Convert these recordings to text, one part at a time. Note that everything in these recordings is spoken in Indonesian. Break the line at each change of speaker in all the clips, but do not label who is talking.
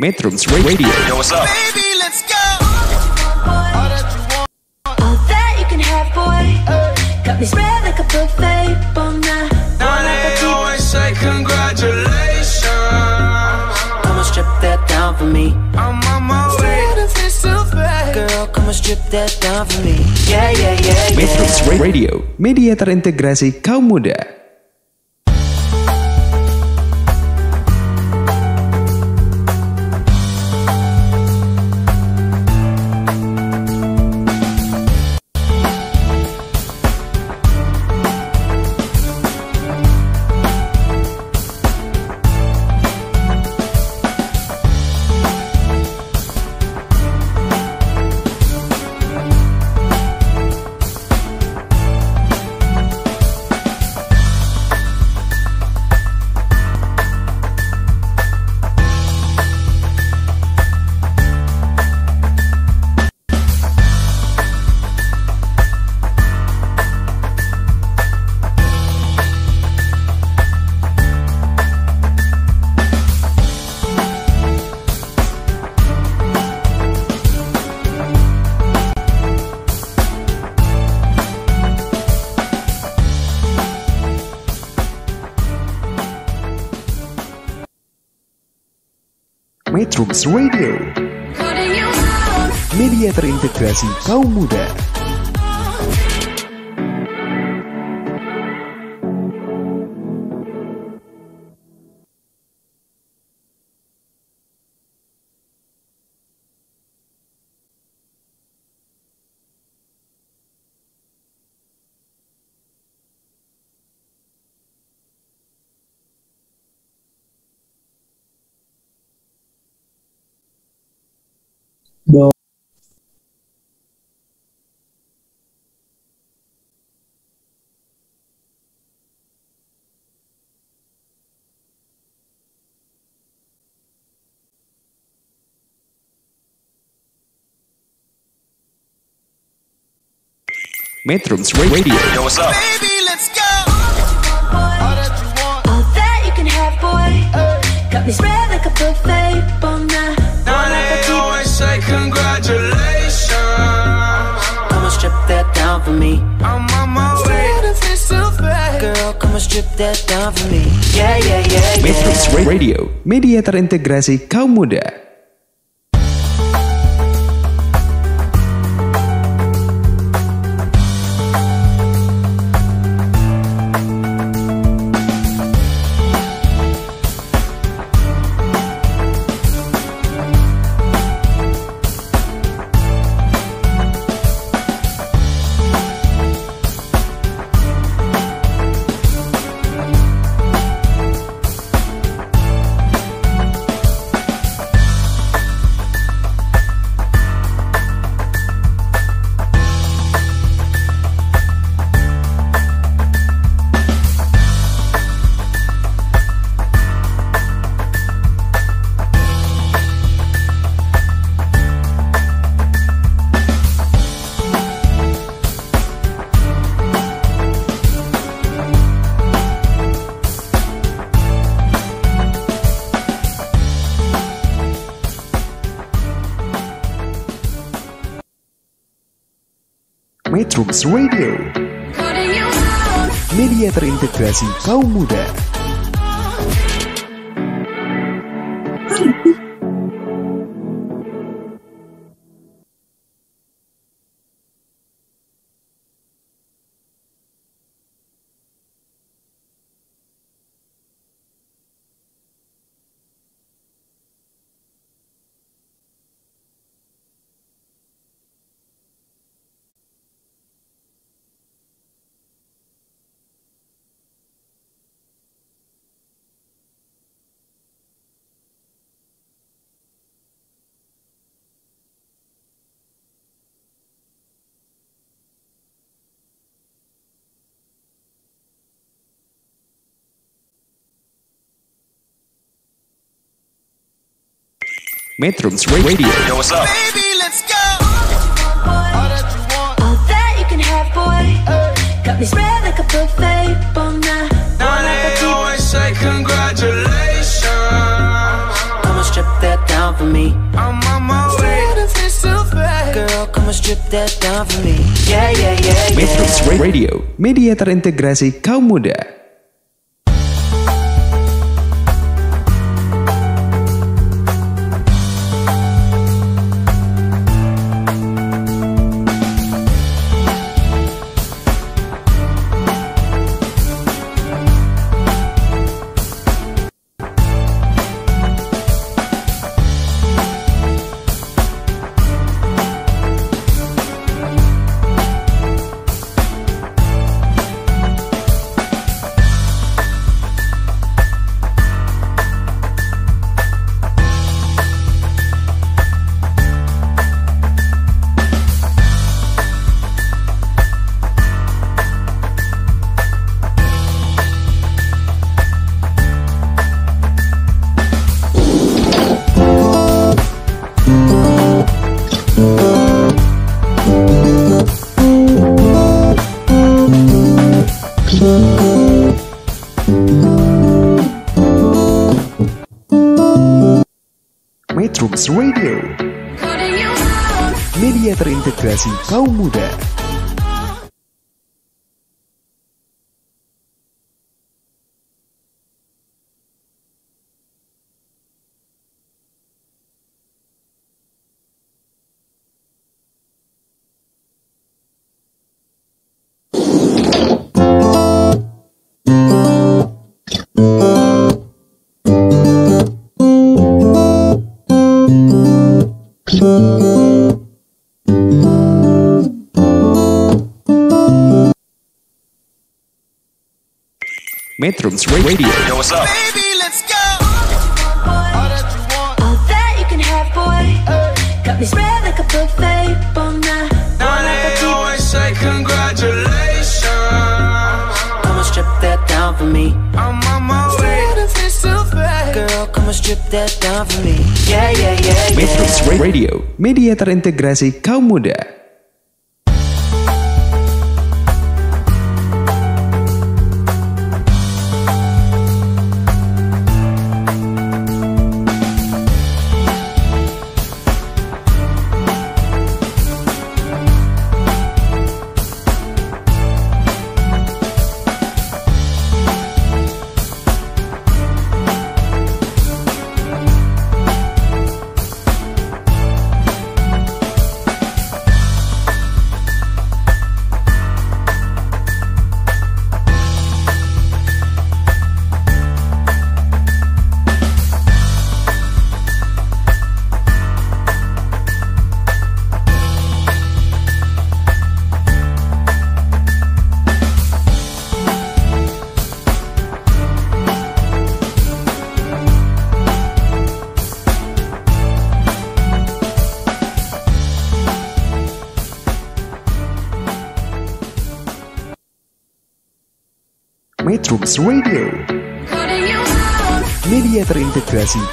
Metrums Radio.
Yo, what's up?
Baby, let's go.
All that you can have, boy. Got me spread like a buffet. Bon
Now they always say congratulations.
Come and strip that down for me.
I'm on my way.
Girl, come and strip that down for me. Yeah, yeah, yeah, yeah.
Metrums Radio, media terintegrasi kaum muda. não 10. Metrums Radio,
Yo, what's up?
Baby, let's go.
All that you can have, boy. Got me spread like a buffet. Bon
Now they always say congratulations.
Come and strip that down for me.
I'm on my way.
Girl, come and strip that down for me. Yeah, yeah, yeah,
Metrums
yeah.
Radio, media terintegrasi kaum muda. Calmo 10. Metrums Radio,
Yo, what's up?
Baby, let's go.
All that you can have, boy. Got me spread like a buffet. Bon
Now they always say congratulations.
Come and strip that down for me.
I'm on my way.
Girl, come and strip that down for me. Yeah, yeah, yeah,
Metrums. Radio, media terintegrasi kaum muda. Salmo Muda. Metrums Radio,
Yo, what's up?
Baby, let's go.
All that you can have, boy. Got me spread like a buffet. Bon night.
Now they always say congratulations.
Come and strip that down for me.
I'm on my way.
Girl, come and strip that down for me. Yeah, yeah, yeah,
Metrums. Radio, media terintegrasi kaum muda.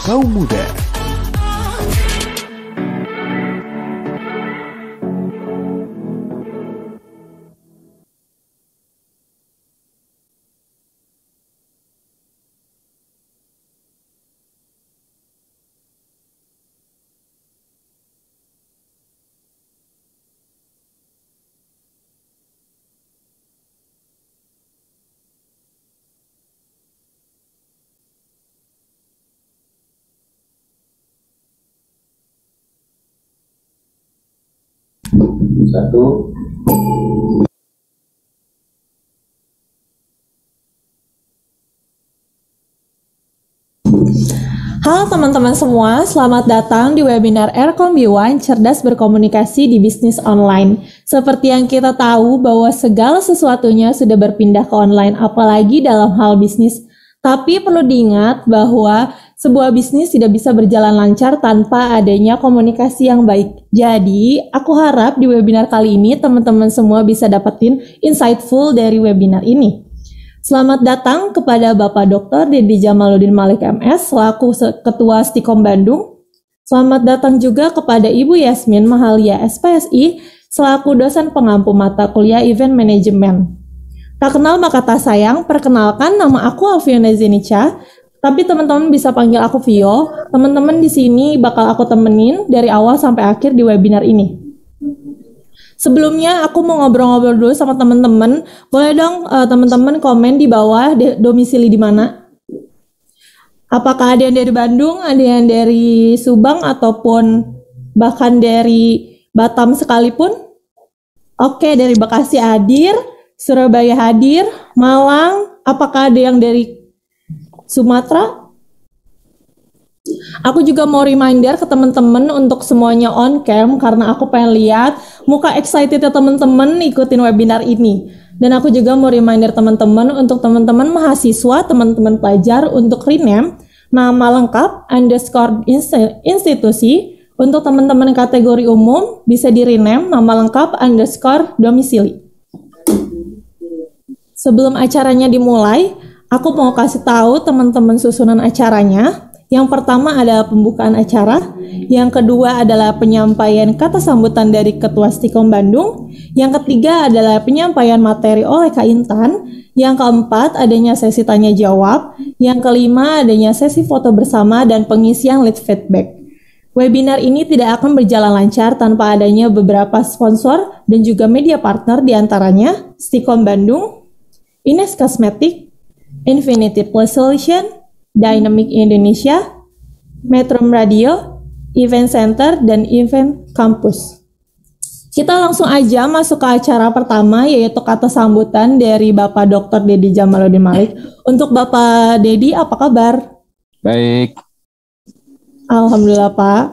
Kaum muda.
Satu.
Halo teman-teman semua, selamat datang di webinar Aircom B1 Cerdas Berkomunikasi di Bisnis Online. Seperti yang kita tahu bahwa segala sesuatunya sudah berpindah ke online, apalagi dalam hal bisnis. Tapi perlu diingat bahwa sebuah bisnis tidak bisa berjalan lancar tanpa adanya komunikasi yang baik. Jadi, aku harap di webinar kali ini teman-teman semua bisa dapetin insightful dari webinar ini. Selamat datang kepada Bapak Dr. Dedi Jamaluddin Malik MS selaku Se- Ketua Stikom Bandung. Selamat datang juga kepada Ibu Yasmin Mahalia SPSI selaku dosen pengampu mata kuliah Event Management. Tak kenal maka tak sayang, perkenalkan nama aku Alfiana Zenica, Tapi teman-teman bisa panggil aku Vio. Teman-teman di sini bakal aku temenin dari awal sampai akhir di webinar ini. Sebelumnya aku mau ngobrol-ngobrol dulu sama teman-teman. Boleh dong eh, teman-teman komen di bawah de- domisili di mana? Apakah ada yang dari Bandung, ada yang dari Subang ataupun bahkan dari Batam sekalipun? Oke, dari Bekasi hadir, Surabaya hadir, Malang, apakah ada yang dari Sumatera? Aku juga mau reminder ke teman-teman untuk semuanya on cam karena aku pengen lihat muka excited ya teman-teman ikutin webinar ini. Dan aku juga mau reminder teman-teman untuk teman-teman mahasiswa, teman-teman pelajar untuk rename nama lengkap underscore insti- institusi untuk teman-teman kategori umum bisa di rename nama lengkap underscore domisili. Sebelum acaranya dimulai, aku mau kasih tahu teman-teman susunan acaranya. Yang pertama adalah pembukaan acara, yang kedua adalah penyampaian kata sambutan dari Ketua Stikom Bandung, yang ketiga adalah penyampaian materi oleh Kak Intan, yang keempat adanya sesi tanya jawab, yang kelima adanya sesi foto bersama dan pengisian lead feedback. Webinar ini tidak akan berjalan lancar tanpa adanya beberapa sponsor dan juga media partner di antaranya Stikom Bandung, Ines Cosmetic, Infinity Plus Solution, Dynamic Indonesia, Metro Radio, Event Center, dan Event Campus. Kita langsung aja masuk ke acara pertama yaitu kata sambutan dari Bapak Dr. Dedi Jamaluddin Malik. Untuk Bapak Dedi, apa kabar?
Baik,
Alhamdulillah Pak.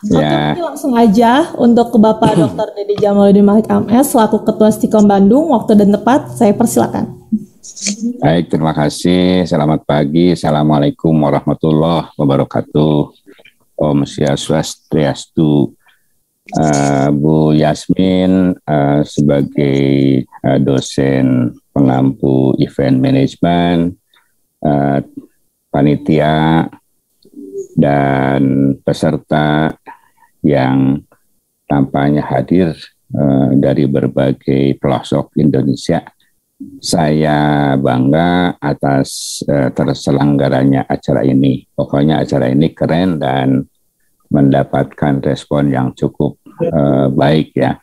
Oke,
Ya.
langsung aja untuk ke Bapak Dr. Dedi Jamaluddin Malik MS selaku Ketua Stikom Bandung, waktu dan tepat saya persilakan.
Baik. Terima kasih. Selamat pagi. Assalamualaikum warahmatullahi wabarakatuh. Om Swastiastu. Eh, Bu Yasmin eh, sebagai eh, dosen pengampu event management, eh, panitia dan peserta yang tampaknya hadir eh, dari berbagai pelosok Indonesia. Saya bangga atas eh, terselenggaranya acara ini. Pokoknya acara ini keren dan mendapatkan respon yang cukup eh, baik ya.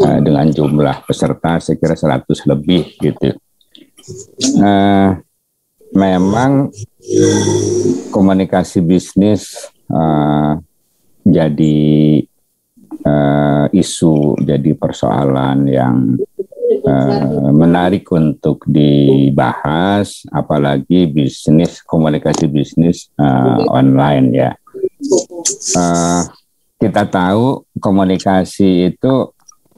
Eh, dengan jumlah peserta kira 100 lebih gitu. Eh, memang komunikasi bisnis eh, jadi eh, isu, jadi persoalan yang eh, menarik untuk dibahas, apalagi bisnis komunikasi bisnis eh, online ya. Eh, kita tahu komunikasi itu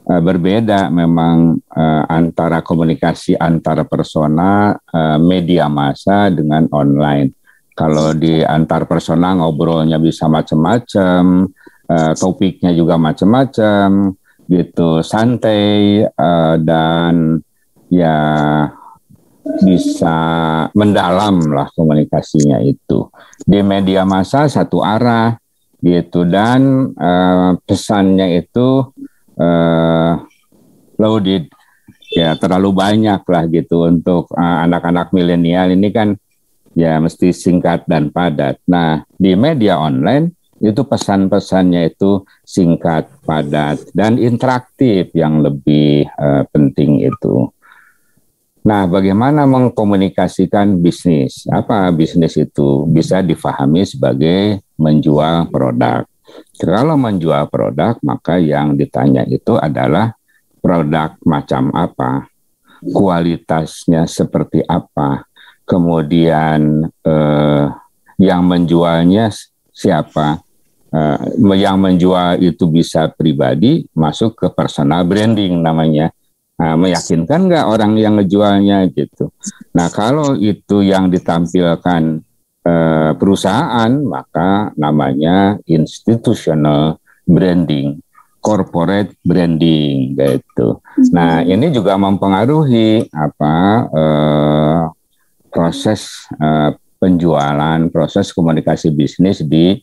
berbeda memang eh, antara komunikasi antara persona eh, media massa dengan online. Kalau di antar persona ngobrolnya bisa macam-macam, eh, topiknya juga macam-macam, gitu. Santai eh, dan ya bisa mendalam lah komunikasinya itu. Di media massa satu arah gitu. Dan eh, pesannya itu eh, loaded. Ya terlalu banyak lah gitu untuk eh, anak-anak milenial. Ini kan ya mesti singkat dan padat. Nah di media online itu pesan-pesannya itu singkat, padat dan interaktif yang lebih eh, penting itu. Nah, bagaimana mengkomunikasikan bisnis? Apa bisnis itu? Bisa difahami sebagai menjual produk. Kalau menjual produk, maka yang ditanya itu adalah produk macam apa, kualitasnya seperti apa, kemudian eh, yang menjualnya siapa, Eh, yang menjual itu bisa pribadi, masuk ke personal branding namanya. Nah, meyakinkan nggak orang yang ngejualnya gitu. Nah, kalau itu yang ditampilkan eh, perusahaan, maka namanya institutional branding, corporate branding gitu. Nah, ini juga mempengaruhi apa eh, proses eh, penjualan, proses komunikasi bisnis di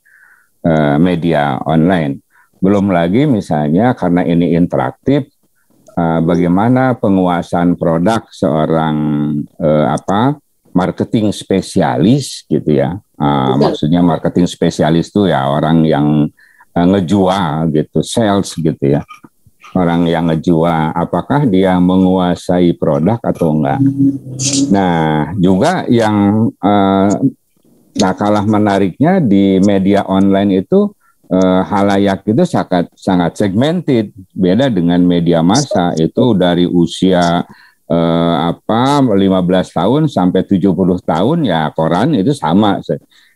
eh, media online. Belum lagi misalnya karena ini interaktif, eh, bagaimana penguasaan produk seorang eh, apa marketing spesialis gitu ya. Uh, maksudnya marketing spesialis itu ya orang yang uh, ngejual gitu, sales gitu ya. Orang yang ngejual, apakah dia menguasai produk atau enggak? Nah, juga yang uh, nah kalah menariknya di media online itu uh, halayak itu sangat sangat segmented, beda dengan media massa itu dari usia uh, apa 15 tahun sampai 70 tahun ya koran itu sama.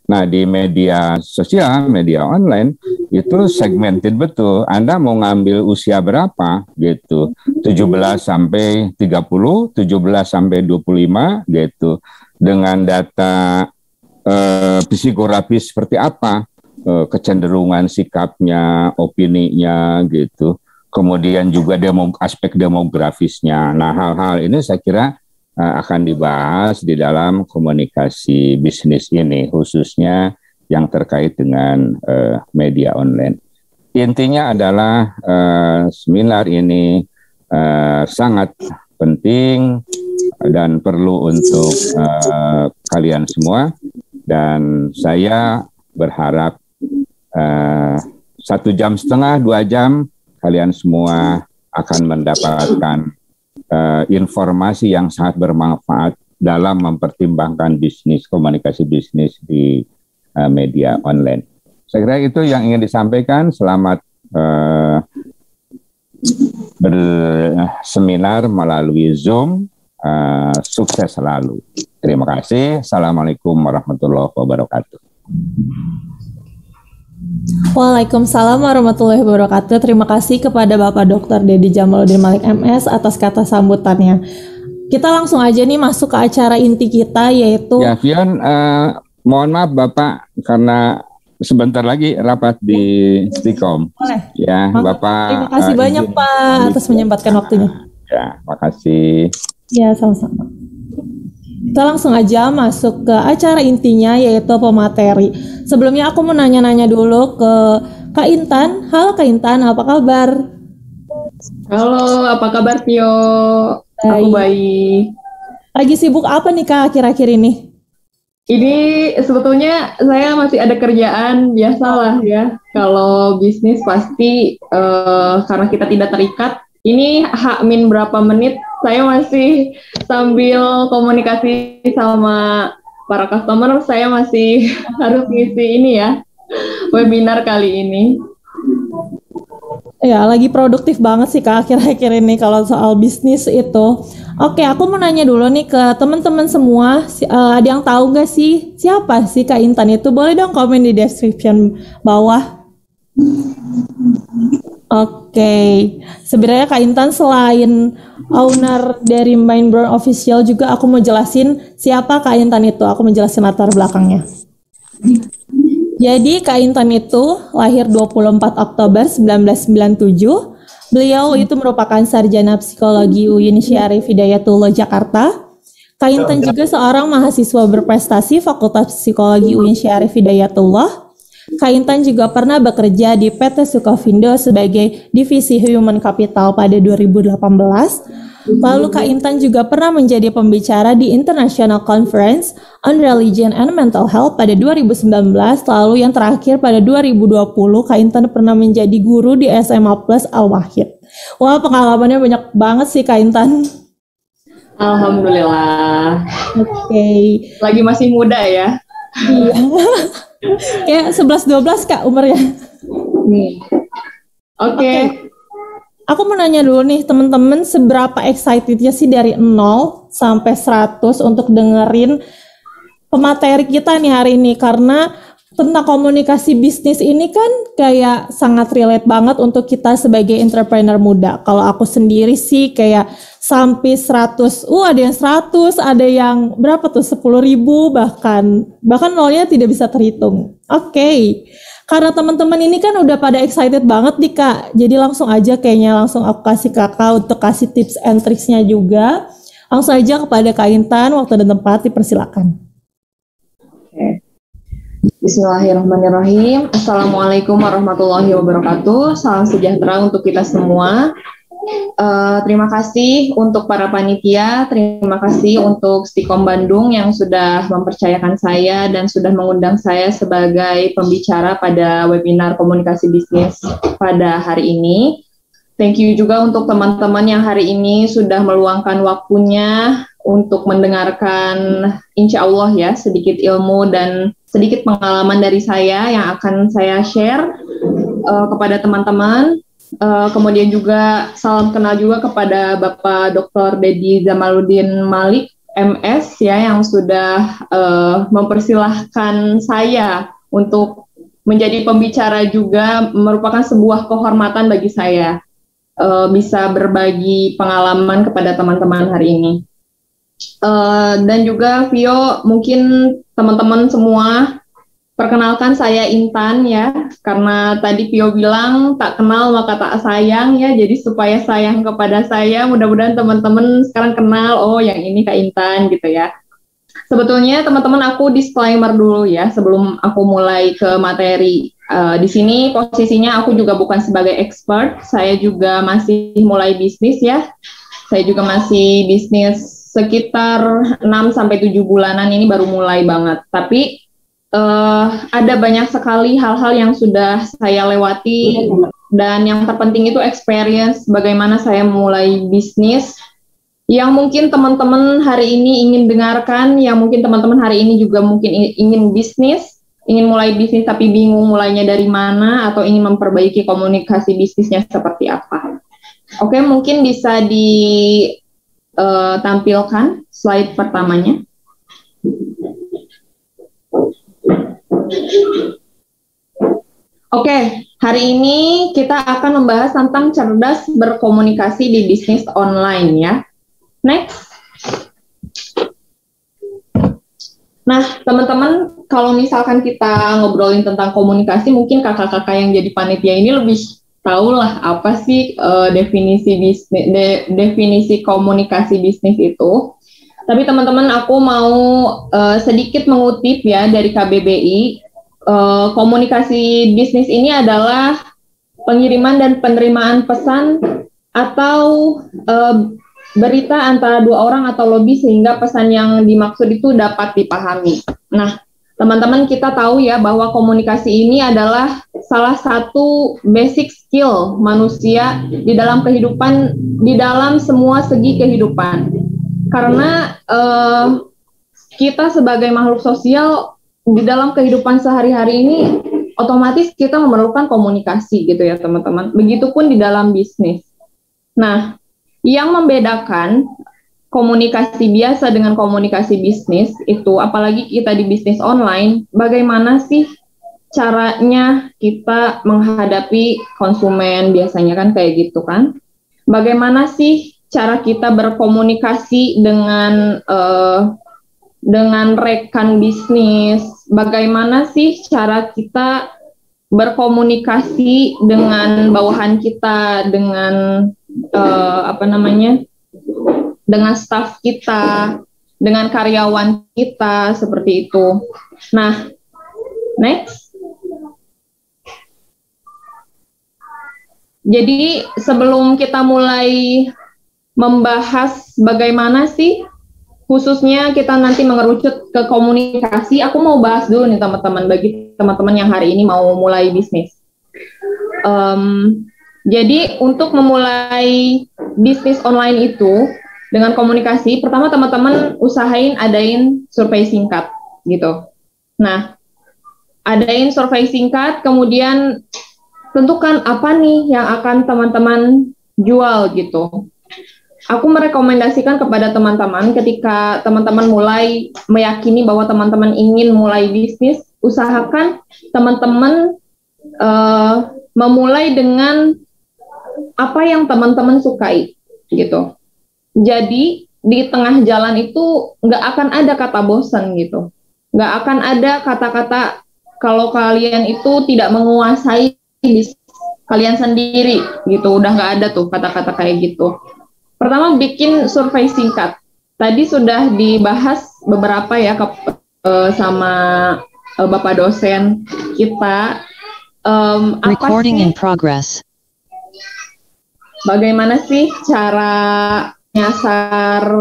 Nah, di media sosial, media online itu segmented betul. Anda mau ngambil usia berapa gitu. 17 sampai 30, 17 sampai 25 gitu. Dengan data eh, psikografis seperti apa, eh, kecenderungan sikapnya, opininya gitu kemudian juga demo, aspek demografisnya. Nah, hal-hal ini saya kira uh, akan dibahas di dalam komunikasi bisnis ini, khususnya yang terkait dengan uh, media online. Intinya adalah uh, seminar ini uh, sangat penting dan perlu untuk uh, kalian semua dan saya berharap uh, satu jam setengah dua jam kalian semua akan mendapatkan uh, informasi yang sangat bermanfaat dalam mempertimbangkan bisnis komunikasi bisnis di uh, media online. Saya kira itu yang ingin disampaikan. Selamat uh, berseminar melalui Zoom. Uh, sukses selalu. Terima kasih. Assalamualaikum warahmatullahi wabarakatuh.
Waalaikumsalam warahmatullahi wabarakatuh. Terima kasih kepada Bapak Dr. Dedi Jamaluddin Malik MS atas kata sambutannya. Kita langsung aja nih masuk ke acara inti kita yaitu
Ya, Fion, uh, mohon maaf Bapak karena sebentar lagi rapat di Stikom.
Boleh.
Ya,
Maka,
Bapak.
Terima kasih
uh,
banyak Pak atas menyempatkan waktunya.
Ya, makasih.
Ya, sama-sama. Kita langsung aja masuk ke acara intinya yaitu pemateri. Sebelumnya aku mau nanya-nanya dulu ke Kak Intan. Halo Kak Intan, apa kabar?
Halo, apa kabar Tio? Aku
Baik.
baik.
Lagi sibuk apa nih Kak akhir-akhir ini?
Ini sebetulnya saya masih ada kerjaan biasalah ya. Kalau bisnis pasti eh, karena kita tidak terikat. Ini hak min berapa menit saya masih sambil komunikasi sama para customer. Saya masih harus ngisi ini ya webinar kali ini.
Ya, lagi produktif banget sih Kak akhir-akhir ini kalau soal bisnis itu. Oke, aku mau nanya dulu nih ke teman-teman semua. Eh, ada yang tahu gak sih siapa sih Kak Intan itu? Boleh dong komen di description bawah. Oke, sebenarnya Kak Intan selain owner dari Brown Official juga aku mau jelasin siapa Kak Intan itu. Aku mau jelasin latar belakangnya. Jadi Kak Intan itu lahir 24 Oktober 1997. Beliau itu merupakan sarjana psikologi UIN Syarif Hidayatullah Jakarta. Kak Intan juga seorang mahasiswa berprestasi Fakultas Psikologi UIN Syarif Hidayatullah. Kak Intan juga pernah bekerja di PT Sukovindo sebagai divisi Human Capital pada 2018. Lalu Kak Intan juga pernah menjadi pembicara di International Conference on Religion and Mental Health pada 2019. Lalu yang terakhir pada 2020 Kak Intan pernah menjadi guru di SMA Plus Al Wahid. Wah pengalamannya banyak banget sih Kak Intan.
Alhamdulillah.
Oke.
Lagi masih muda ya.
Iya. Kayak 11-12 Kak umurnya.
Oke.
Aku mau nanya dulu nih teman-teman seberapa excitednya sih dari 0 sampai 100 untuk dengerin pemateri kita nih hari ini karena tentang komunikasi bisnis ini kan kayak sangat relate banget untuk kita sebagai entrepreneur muda. Kalau aku sendiri sih kayak sampai 100, uh ada yang 100, ada yang berapa tuh 10 ribu bahkan bahkan nolnya tidak bisa terhitung. Oke, karena teman-teman ini kan udah pada excited banget nih kak, jadi langsung aja kayaknya langsung aku kasih kakak untuk kasih tips and tricksnya juga. Langsung aja kepada Kak Intan, waktu dan tempat dipersilakan.
Bismillahirrahmanirrahim. Assalamualaikum warahmatullahi wabarakatuh. Salam sejahtera untuk kita semua. Eh, terima kasih untuk para panitia, terima kasih untuk Stikom Bandung yang sudah mempercayakan saya dan sudah mengundang saya sebagai pembicara pada webinar komunikasi bisnis pada hari ini. Thank you juga untuk teman-teman yang hari ini sudah meluangkan waktunya untuk mendengarkan insya Allah ya sedikit ilmu dan sedikit pengalaman dari saya yang akan saya share uh, kepada teman-teman. Uh, kemudian juga salam kenal juga kepada Bapak Dr. Dedi Zamaluddin Malik MS ya yang sudah uh, mempersilahkan saya untuk menjadi pembicara juga merupakan sebuah kehormatan bagi saya uh, bisa berbagi pengalaman kepada teman-teman hari ini. Uh, dan juga Vio mungkin teman-teman semua Perkenalkan saya Intan ya, karena tadi Pio bilang tak kenal maka tak sayang ya, jadi supaya sayang kepada saya, mudah-mudahan teman-teman sekarang kenal, oh yang ini Kak Intan gitu ya. Sebetulnya teman-teman aku disclaimer dulu ya, sebelum aku mulai ke materi. Uh, di sini posisinya aku juga bukan sebagai expert, saya juga masih mulai bisnis ya. Saya juga masih bisnis sekitar 6 sampai 7 bulanan ini baru mulai banget. Tapi uh, ada banyak sekali hal-hal yang sudah saya lewati dan yang terpenting itu experience bagaimana saya mulai bisnis yang mungkin teman-teman hari ini ingin dengarkan, yang mungkin teman-teman hari ini juga mungkin ingin bisnis, ingin mulai bisnis tapi bingung mulainya dari mana atau ingin memperbaiki komunikasi bisnisnya seperti apa. Oke, mungkin bisa ditampilkan eh, slide pertamanya. Oke, hari ini kita akan membahas tentang cerdas berkomunikasi di bisnis online ya. Next. Nah, teman-teman, kalau misalkan kita ngobrolin tentang komunikasi, mungkin kakak-kakak yang jadi panitia ini lebih tahu lah apa sih uh, definisi bisnis, de, definisi komunikasi bisnis itu. Tapi teman-teman, aku mau uh, sedikit mengutip ya dari KBBI uh, komunikasi bisnis ini adalah pengiriman dan penerimaan pesan atau uh, berita antara dua orang atau lebih sehingga pesan yang dimaksud itu dapat dipahami. Nah, teman-teman kita tahu ya bahwa komunikasi ini adalah salah satu basic skill manusia di dalam kehidupan di dalam semua segi kehidupan. Karena uh, kita sebagai makhluk sosial di dalam kehidupan sehari-hari ini otomatis kita memerlukan komunikasi gitu ya teman-teman. Begitupun di dalam bisnis. Nah, yang membedakan komunikasi biasa dengan komunikasi bisnis itu apalagi kita di bisnis online, bagaimana sih caranya kita menghadapi konsumen biasanya kan kayak gitu kan? Bagaimana sih cara kita berkomunikasi dengan uh, dengan rekan bisnis, bagaimana sih cara kita berkomunikasi dengan bawahan kita, dengan uh, apa namanya, dengan staff kita, dengan karyawan kita seperti itu. Nah, next. Jadi sebelum kita mulai membahas bagaimana sih khususnya kita nanti mengerucut ke komunikasi, aku mau bahas dulu nih teman-teman bagi teman-teman yang hari ini mau mulai bisnis. Um, jadi untuk memulai bisnis online itu dengan komunikasi, pertama teman-teman usahain adain survei singkat gitu. Nah, adain survei singkat, kemudian tentukan apa nih yang akan teman-teman jual gitu aku merekomendasikan kepada teman-teman ketika teman-teman mulai meyakini bahwa teman-teman ingin mulai bisnis, usahakan teman-teman uh, memulai dengan apa yang teman-teman sukai, gitu. Jadi di tengah jalan itu nggak akan ada kata bosan gitu, nggak akan ada kata-kata kalau kalian itu tidak menguasai kalian sendiri gitu, udah nggak ada tuh kata-kata kayak gitu Pertama bikin survei singkat. Tadi sudah dibahas beberapa ya ke, uh, sama uh, Bapak dosen kita. Um,
Recording in progress.
bagaimana sih cara nyasar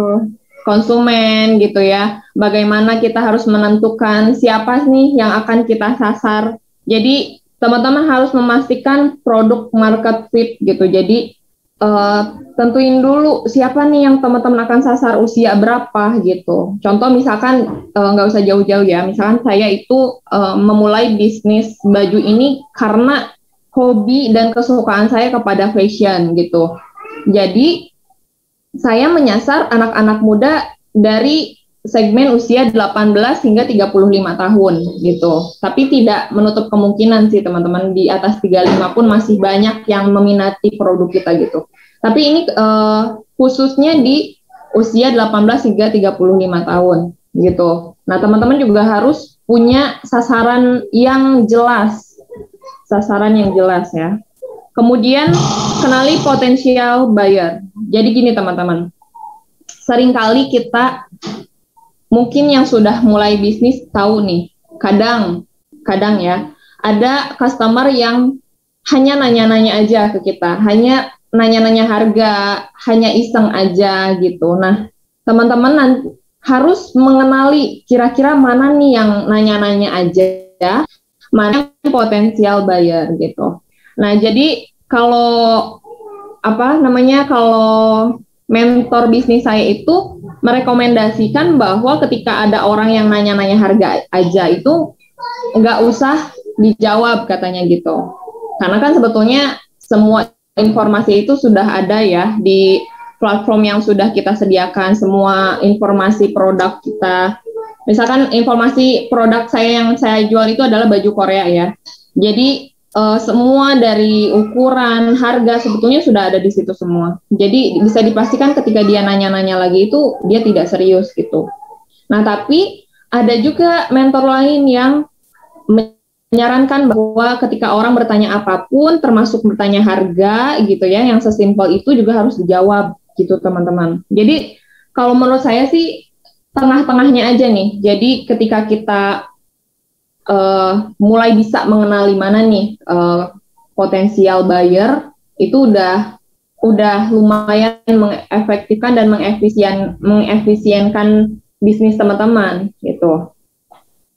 konsumen gitu ya. Bagaimana kita harus menentukan siapa nih yang akan kita sasar. Jadi teman-teman harus memastikan produk market fit gitu. Jadi uh, tentuin dulu siapa nih yang teman-teman akan sasar usia berapa gitu. Contoh misalkan eh, nggak uh, usah jauh-jauh ya. Misalkan saya itu uh, memulai bisnis baju ini karena hobi dan kesukaan saya kepada fashion gitu. Jadi saya menyasar anak-anak muda dari segmen usia 18 hingga 35 tahun gitu. Tapi tidak menutup kemungkinan sih teman-teman di atas 35 pun masih banyak yang meminati produk kita gitu. Tapi ini uh, khususnya di usia 18 hingga 35 tahun gitu. Nah, teman-teman juga harus punya sasaran yang jelas. Sasaran yang jelas ya. Kemudian kenali potensial buyer. Jadi gini teman-teman, sering kali kita mungkin yang sudah mulai bisnis tahu nih, kadang, kadang ya, ada customer yang hanya nanya-nanya aja ke kita, hanya nanya-nanya harga, hanya iseng aja gitu. Nah, teman-teman harus mengenali kira-kira mana nih yang nanya-nanya aja, mana potensial buyer gitu. Nah, jadi kalau apa namanya kalau mentor bisnis saya itu merekomendasikan bahwa ketika ada orang yang nanya-nanya harga aja itu nggak usah dijawab katanya gitu. Karena kan sebetulnya semua informasi itu sudah ada ya di platform yang sudah kita sediakan semua informasi produk kita. Misalkan informasi produk saya yang saya jual itu adalah baju Korea ya. Jadi uh, semua dari ukuran, harga sebetulnya sudah ada di situ semua. Jadi bisa dipastikan ketika dia nanya-nanya lagi itu dia tidak serius gitu. Nah, tapi ada juga mentor lain yang menyarankan bahwa ketika orang bertanya apa pun termasuk bertanya harga gitu ya, yang sesimpel itu juga harus dijawab gitu teman-teman. Jadi kalau menurut saya sih tengah-tengahnya aja nih. Jadi ketika kita uh, mulai bisa mengenali mana nih uh, potensial buyer itu udah udah lumayan mengefektifkan dan mengefisien mengefisienkan bisnis teman-teman gitu.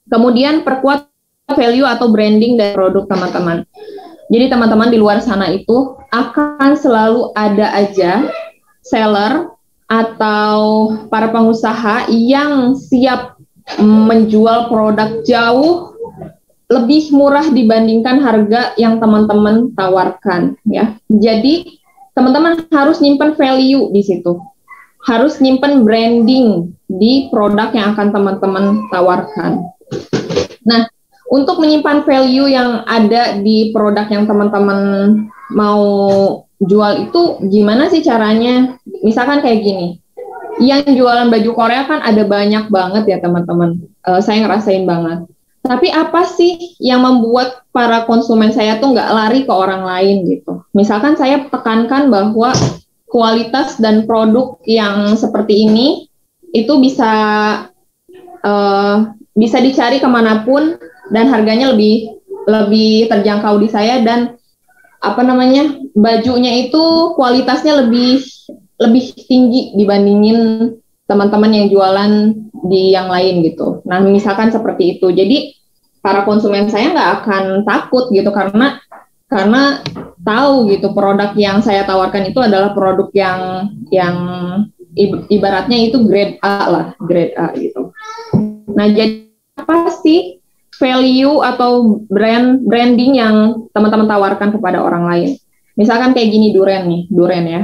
Kemudian perkuat value atau branding dari produk teman-teman. Jadi teman-teman di luar sana itu akan selalu ada aja seller atau para pengusaha yang siap menjual produk jauh lebih murah dibandingkan harga yang teman-teman tawarkan ya. Jadi teman-teman harus nyimpan value di situ. Harus nyimpan branding di produk yang akan teman-teman tawarkan. Nah, untuk menyimpan value yang ada di produk yang teman-teman mau jual itu gimana sih caranya? Misalkan kayak gini. Yang jualan baju Korea kan ada banyak banget ya teman-teman. Uh, saya ngerasain banget tapi apa sih yang membuat para konsumen saya tuh nggak lari ke orang lain gitu? Misalkan saya tekankan bahwa kualitas dan produk yang seperti ini itu bisa uh, bisa dicari ke mana pun dan harganya lebih lebih terjangkau di saya dan apa namanya bajunya itu kualitasnya lebih lebih tinggi dibandingin teman-teman yang jualan di yang lain gitu. Nah, misalkan seperti itu. Jadi para konsumen saya nggak akan takut gitu karena karena tahu gitu produk yang saya tawarkan itu adalah produk yang yang ibaratnya itu grade A lah, grade A gitu. Nah, jadi apa sih value atau brand branding yang teman-teman tawarkan kepada orang lain? Misalkan kayak gini duren nih, duren ya.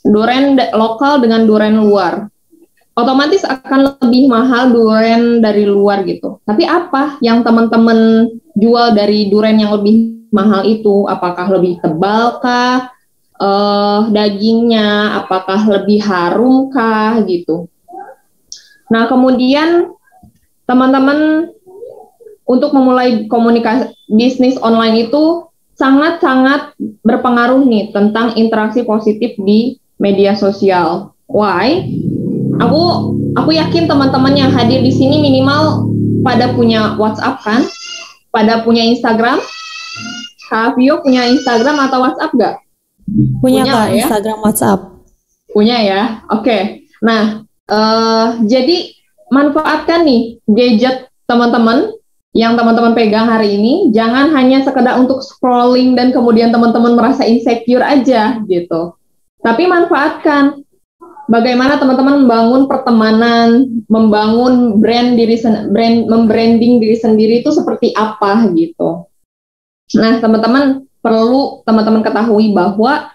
Duren lokal dengan duren luar otomatis akan lebih mahal duren dari luar gitu. Tapi apa yang teman-teman jual dari duren yang lebih mahal itu? Apakah lebih tebal kah? Uh, dagingnya apakah lebih harum kah gitu. Nah, kemudian teman-teman untuk memulai komunikasi bisnis online itu sangat-sangat berpengaruh nih tentang interaksi positif di media sosial. Why? Aku aku yakin teman-teman yang hadir di sini minimal pada punya WhatsApp kan, pada punya Instagram. Kak Vio punya Instagram atau WhatsApp gak?
Punya,
Punya
Kak
ya?
Instagram WhatsApp.
Punya ya. Oke. Nah, eh, jadi manfaatkan nih gadget teman-teman yang teman-teman pegang hari ini. Jangan hanya sekedar untuk scrolling dan kemudian teman-teman merasa insecure aja gitu. Tapi manfaatkan bagaimana teman-teman membangun pertemanan, membangun brand diri brand membranding diri sendiri itu seperti apa gitu. Nah, teman-teman perlu teman-teman ketahui bahwa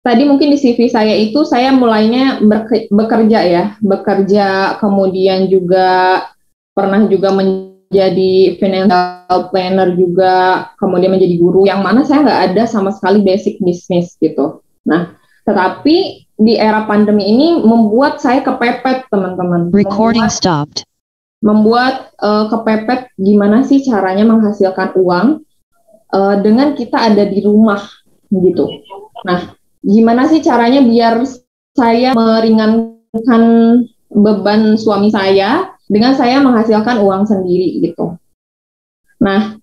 tadi mungkin di CV saya itu saya mulainya bekerja ya, bekerja kemudian juga pernah juga menjadi financial planner juga, kemudian menjadi guru yang mana saya nggak ada sama sekali basic bisnis gitu. Nah, tetapi di era pandemi ini membuat saya kepepet teman-teman.
Recording
Membuat-
stopped.
membuat eh, kepepet gimana sih caranya menghasilkan uang eh, dengan kita ada di rumah gitu. Nah, gimana sih caranya biar saya meringankan beban suami saya dengan saya menghasilkan uang sendiri gitu. Nah,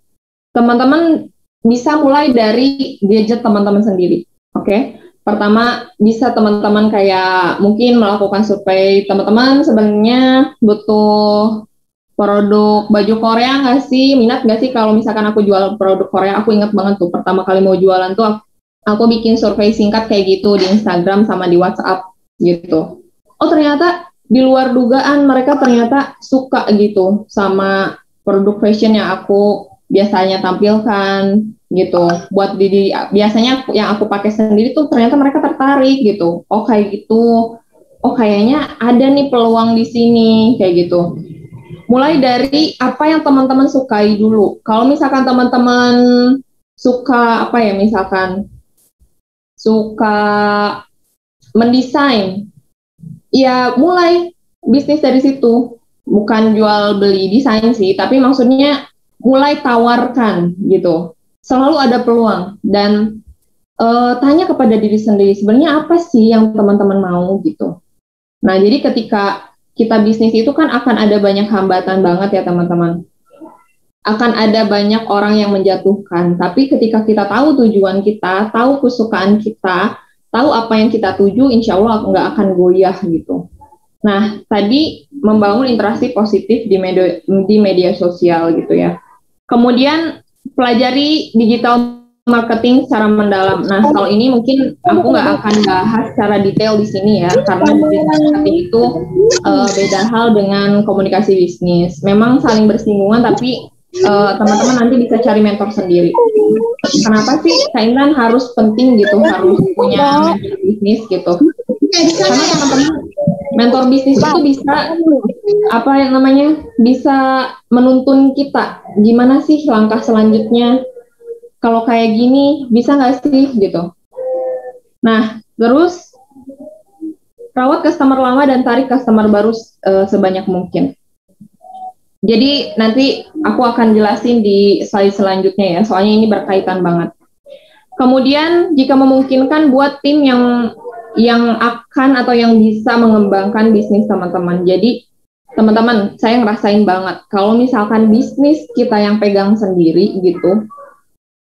teman-teman bisa mulai dari gadget teman-teman sendiri. Oke. Pertama, bisa teman-teman kayak mungkin melakukan survei teman-teman sebenarnya butuh produk baju Korea nggak sih? Minat nggak sih kalau misalkan aku jual produk Korea? Aku inget banget tuh pertama kali mau jualan tuh aku, aku bikin survei singkat kayak gitu di Instagram sama di WhatsApp gitu. Oh ternyata di luar dugaan mereka ternyata suka gitu sama produk fashion yang aku biasanya tampilkan gitu. Buat di, biasanya yang aku pakai sendiri tuh ternyata mereka tertarik gitu. Oh kayak gitu. Oh kayaknya ada nih peluang di sini kayak gitu mulai dari apa yang teman-teman sukai dulu. Kalau misalkan teman-teman suka apa ya misalkan suka mendesain, ya mulai bisnis dari situ. Bukan jual beli desain sih, tapi maksudnya mulai tawarkan gitu. Selalu ada peluang dan eh, tanya kepada diri sendiri sebenarnya apa sih yang teman-teman mau gitu. Nah, jadi ketika kita bisnis itu kan akan ada banyak hambatan banget ya teman-teman. Akan ada banyak orang yang menjatuhkan. Tapi ketika kita tahu tujuan kita, tahu kesukaan kita, tahu apa yang kita tuju, insya Allah nggak akan goyah gitu. Nah, tadi membangun interaksi positif di media, di media sosial gitu ya. Kemudian pelajari digital marketing secara mendalam. Nah, kalau ini mungkin aku nggak akan bahas secara detail di sini ya, karena digital marketing itu eh, beda hal dengan komunikasi bisnis. Memang saling bersinggungan, tapi eh, teman-teman nanti bisa cari mentor sendiri. Kenapa sih Kak Imran harus penting gitu, harus punya mentor bisnis gitu? Karena teman-teman mentor bisnis itu bisa apa yang namanya bisa menuntun kita. Gimana sih langkah selanjutnya? Kalau kayak gini bisa nggak sih gitu. Nah terus rawat customer lama dan tarik customer baru eh, sebanyak mungkin. Jadi nanti aku akan jelasin di slide selanjutnya ya soalnya ini berkaitan banget. Kemudian jika memungkinkan buat tim yang yang akan atau yang bisa mengembangkan bisnis teman-teman. Jadi teman-teman, saya ngerasain banget kalau misalkan bisnis kita yang pegang sendiri gitu,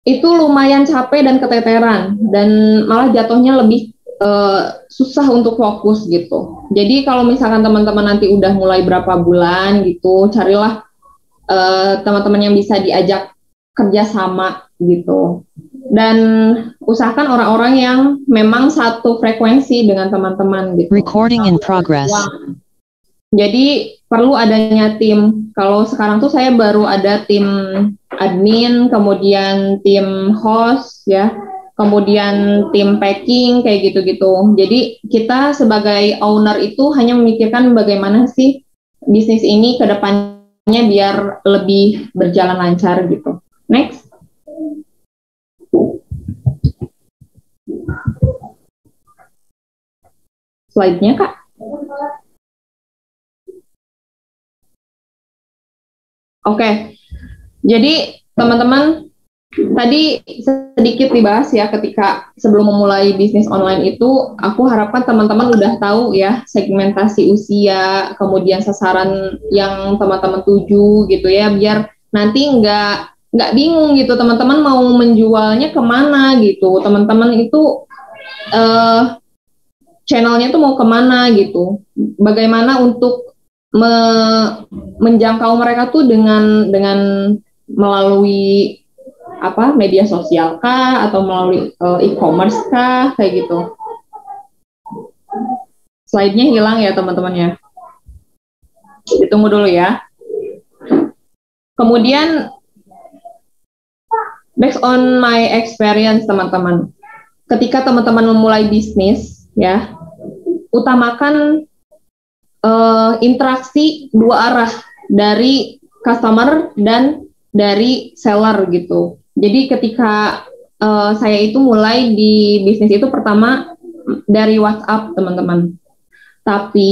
itu lumayan capek dan keteteran dan malah jatuhnya lebih eh, susah untuk fokus gitu. Jadi kalau misalkan teman-teman nanti udah mulai berapa bulan gitu, carilah eh, teman-teman yang bisa diajak kerjasama gitu dan usahakan orang-orang yang memang satu frekuensi dengan teman-teman gitu.
Recording in progress.
Jadi perlu adanya tim. Kalau sekarang tuh saya baru ada tim admin, kemudian tim host ya, kemudian tim packing kayak gitu-gitu. Jadi kita sebagai owner itu hanya memikirkan bagaimana sih bisnis ini ke depannya biar lebih berjalan lancar gitu. Next. Slide-nya, Kak. Oke. Jadi, teman-teman, tadi sedikit dibahas ya ketika sebelum memulai bisnis online itu, aku harapkan teman-teman udah tahu ya segmentasi usia, kemudian sasaran yang teman-teman tuju gitu ya, biar nanti nggak nggak bingung gitu teman-teman mau menjualnya ke mana gitu teman-teman itu eh channelnya tuh mau ke mana gitu. Bagaimana untuk me- menjangkau mereka tuh dengan dengan melalui apa media sosial kah? Atau melalui eh, e-commerce kah? Kayak gitu. Slide-nya hilang ya teman-teman ya. Ditunggu dulu ya. Kemudian based on my experience teman-teman. Ketika teman-teman memulai bisnis ya utamakan eh, interaksi dua arah dari customer dan dari seller gitu. Jadi ketika eh, saya itu mulai di bisnis itu pertama dari WhatsApp teman-teman. Tapi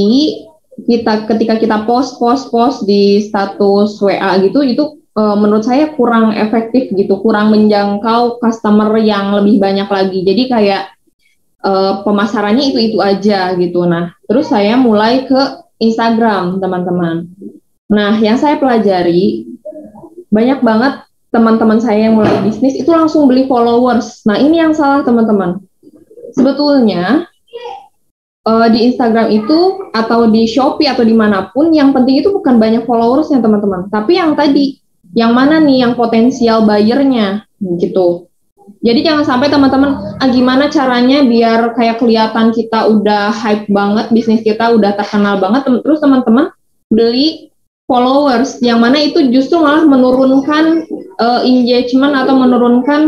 kita ketika kita post post post di status WA gitu itu eh, menurut saya kurang efektif gitu kurang menjangkau customer yang lebih banyak lagi. Jadi kayak eh, pemasarannya itu itu aja gitu. Nah terus saya mulai ke Instagram teman-teman. Nah yang saya pelajari banyak banget teman-teman saya yang mulai bisnis itu langsung beli followers. Nah ini yang salah teman-teman. Sebetulnya eh, di Instagram itu atau di Shopee atau di mana pun yang penting itu bukan banyak followersnya teman-teman. Tapi yang tadi yang mana nih yang potensial buyernya? Gitu jadi jangan sampai teman-teman ah gimana caranya biar kayak kelihatan kita udah hype banget bisnis kita udah terkenal banget. Terus teman-teman beli followers yang mana itu justru malah menurunkan eh, engagement atau menurunkan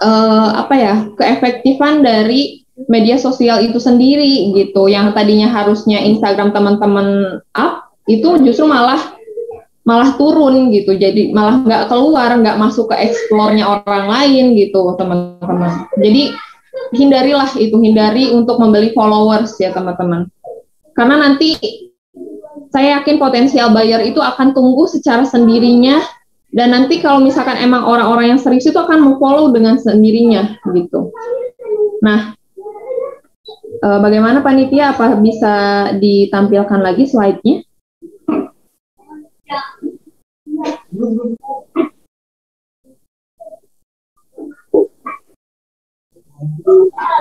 eh, apa ya keefektifan dari media sosial itu sendiri gitu. Yang tadinya harusnya Instagram teman-teman up itu justru malah malah turun gitu. Jadi malah nggak keluar nggak masuk ke explore-nya orang lain gitu teman-teman. Jadi hindarilah itu hindari untuk membeli followers ya teman-teman. Karena nanti saya yakin potensial buyer itu akan tumbuh secara sendirinya. Dan nanti kalau misalkan emang orang-orang yang serius itu akan memfollow dengan sendirinya gitu. Nah eh, bagaimana panitia? Apa bisa ditampilkan lagi slide-nya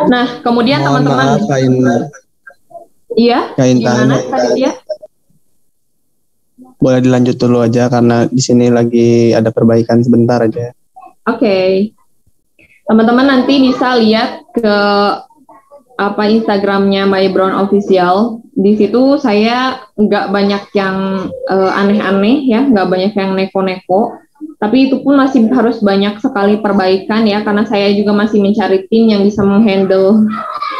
Nah, kemudian teman-teman,
Intan.
iya,
Kak Intan.
gimana panitia?
Boleh dilanjut dulu aja karena di sini lagi ada perbaikan sebentar aja.
Oke, teman-teman nanti bisa lihat ke apa Instagramnya My Brown Official. Di situ saya nggak banyak yang eh, aneh-aneh ya, nggak banyak yang neko-neko. Tapi itu pun masih harus banyak sekali perbaikan ya, karena saya juga masih mencari tim yang bisa menghandle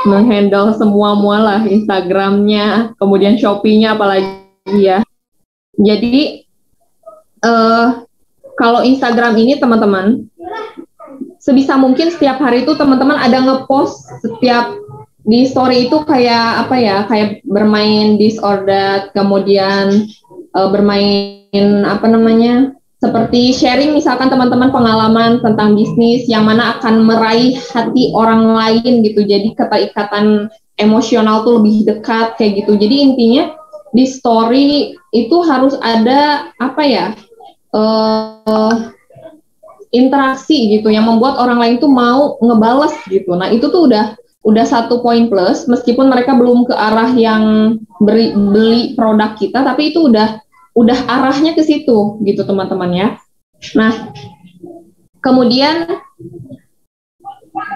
menghandle semua mualah Instagramnya, kemudian Shopee-nya apalagi ya. Jadi eh kalau Instagram ini teman-teman sebisa mungkin setiap hari itu teman-teman ada ngepost setiap di story itu kayak apa ya kayak bermain disordered kemudian eh, bermain apa namanya seperti sharing misalkan teman-teman pengalaman tentang bisnis yang mana akan meraih hati orang lain gitu jadi keterikatan emosional tuh lebih dekat kayak gitu jadi intinya di story itu harus ada apa ya eh interaksi gitu yang membuat orang lain tuh mau ngebales gitu. Nah itu tuh udah udah satu poin plus meskipun mereka belum ke arah yang beri, beli produk kita tapi itu udah udah arahnya ke situ gitu teman-teman ya. Nah kemudian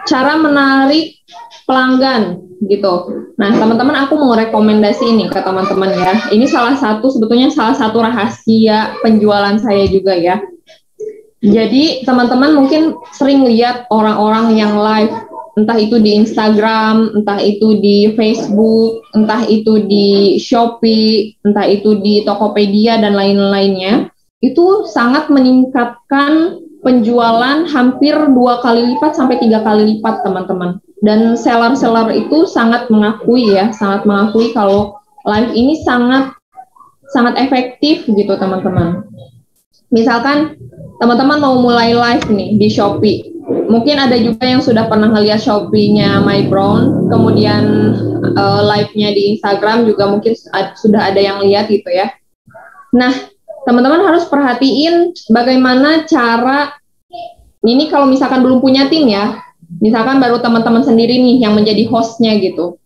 cara menarik pelanggan gitu. Nah, teman-teman aku mau rekomendasi ini ke teman-teman ya. Ini salah satu sebetulnya salah satu rahasia penjualan saya juga ya. Jadi, teman-teman mungkin sering lihat orang-orang yang live entah itu di Instagram, entah itu di Facebook, entah itu di Shopee, entah itu di Tokopedia dan lain-lainnya. Itu sangat meningkatkan penjualan hampir dua kali lipat sampai tiga kali lipat teman-teman dan seller-seller itu sangat mengakui ya sangat mengakui kalau live ini sangat sangat efektif gitu teman-teman misalkan teman-teman mau mulai live nih di Shopee mungkin ada juga yang sudah pernah ngeliat Shopee-nya My Brown kemudian uh, live-nya di Instagram juga mungkin sudah ada yang lihat gitu ya nah teman-teman harus perhatiin bagaimana cara ini kalau misalkan belum punya tim ya, misalkan baru teman-teman sendiri nih yang menjadi hostnya gitu.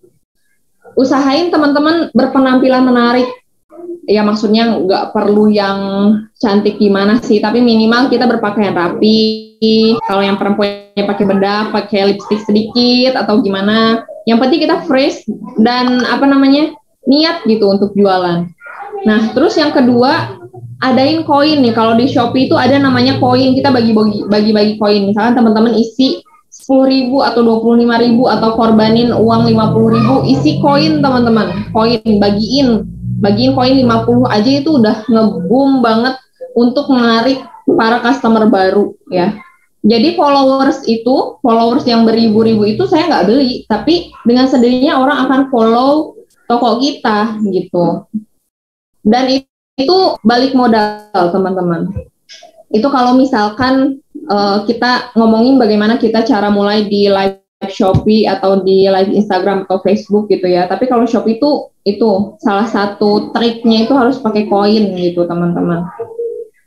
Usahain teman-teman berpenampilan menarik. Ya maksudnya nggak perlu yang cantik gimana sih, tapi minimal kita berpakaian rapi. Kalau yang perempuannya pakai bedak, pakai lipstick sedikit atau gimana. Yang penting kita fresh dan apa namanya niat gitu untuk jualan. Nah terus yang kedua adain koin nih. Kalau di Shopee itu ada namanya koin. Kita bagi-bagi bagi-bagi koin. Misalkan teman-teman isi 10.000 atau 25.000 atau korbanin uang 50.000, isi koin teman-teman. Koin bagiin. Bagiin koin 50 aja itu udah ngeboom banget untuk menarik para customer baru ya. Jadi followers itu, followers yang beribu-ribu itu saya nggak beli, tapi dengan sendirinya orang akan follow toko kita gitu. Dan itu balik modal teman-teman. Itu kalau misalkan uh, kita ngomongin bagaimana kita cara mulai di live Shopee atau di live Instagram atau Facebook gitu ya. Tapi kalau Shopee itu itu salah satu triknya itu harus pakai koin gitu teman-teman.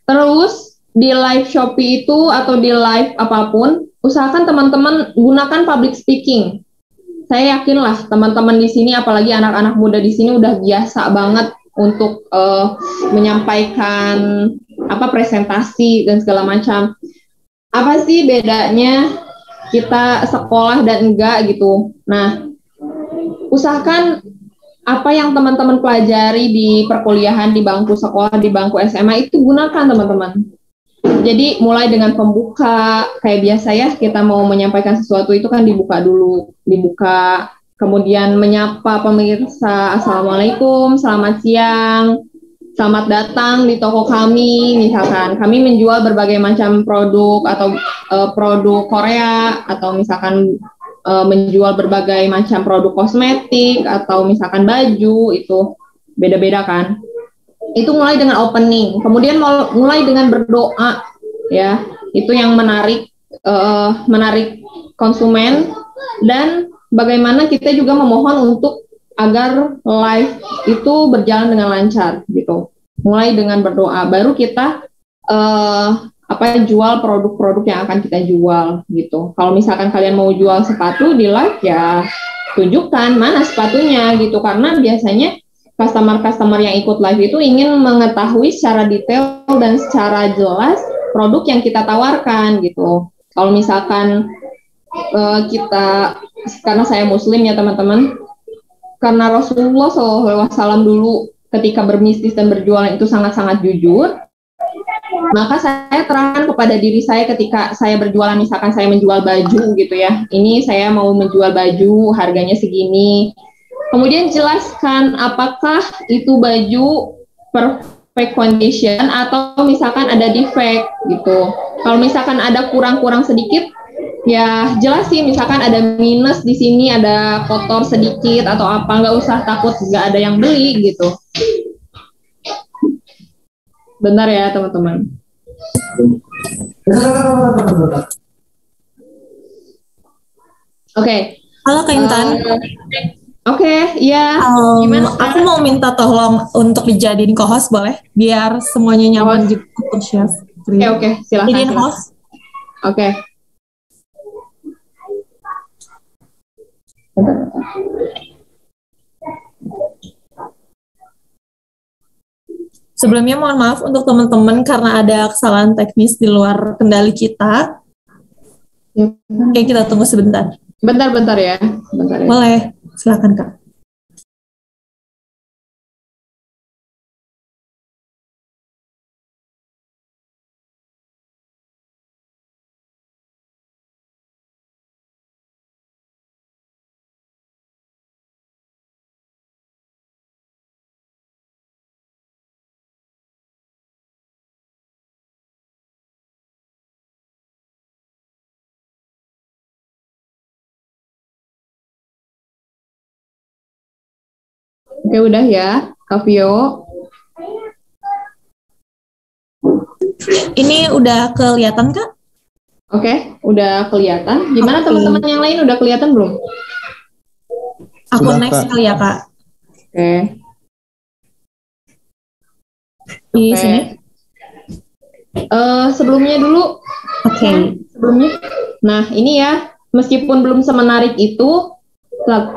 Terus di live Shopee itu atau di live apa pun, usahakan teman-teman gunakan public speaking. Saya yakin lah teman-teman di sini, apalagi anak-anak muda di sini udah biasa banget untuk uh, menyampaikan apa presentasi dan segala macam. Apa sih bedanya kita sekolah dan enggak gitu? Nah, usahakan apa yang teman-teman pelajari di perkuliahan, di bangku sekolah, di bangku SMA itu gunakan teman-teman. Jadi mulai dengan pembuka kayak biasa ya kita mau menyampaikan sesuatu itu kan dibuka dulu, dibuka kemudian menyapa pemirsa Assalamualaikum, selamat siang, selamat datang di toko kami misalkan. Kami menjual berbagai macam produk atau uh, produk Korea atau misalkan uh, menjual berbagai macam produk kosmetik atau misalkan baju itu beda-beda kan. Itu mulai dengan opening. Kemudian mulai dengan berdoa ya. Itu yang menarik uh, menarik konsumen. Dan bagaimana kita juga memohon untuk agar live itu berjalan dengan lancar gitu. Mulai dengan berdoa, baru kita uh, apa jual produk-produk yang akan kita jual gitu. Kalau misalkan kalian mau jual sepatu di live ya tunjukkan mana sepatunya gitu karena biasanya customer-customer yang ikut live itu ingin mengetahui secara detail dan secara jelas produk yang kita tawarkan gitu. Kalau misalkan uh, kita karena saya muslim ya teman-teman karena Rasulullah SAW dulu ketika berbisnis dan berjualan itu sangat-sangat jujur maka saya terangkan kepada diri saya ketika saya berjualan misalkan saya menjual baju gitu ya. Ini saya mau menjual baju harganya segini. Kemudian jelaskan apakah itu baju perfect condition atau misalkan ada defect gitu. Kalau misalkan ada kurang-kurang sedikit ya jelas sih misalkan ada minus di sini ada kotor sedikit atau apa nggak usah takut nggak ada yang beli gitu benar ya teman-teman oke okay.
halo Kak Intan uh,
Oke, okay, iya.
Um, Gimana? Aku mau minta tolong untuk dijadiin co-host boleh? Biar semuanya nyaman gitu untuk
share. Oke, okay, oke, okay. silakan.
Jadiin host.
Oke. Okay.
Sebelumnya mohon maaf untuk teman-teman karena ada kesalahan teknis di luar kendali kita. Oke, kita tunggu sebentar.
Bentar-bentar ya. Bentar ya.
Boleh, silakan Kak.
Oke, udah ya, Kavio.
Ini udah kelihatan, Kak?
Oke, udah kelihatan. Gimana okay. teman-teman yang lain udah kelihatan belum?
Aku Sudah, next kali ya, Kak.
Oke.
Di okay. sini?
Eh, sebelumnya dulu.
Oke.
Sebelumnya. Nah, ini ya, meskipun belum semenarik itu,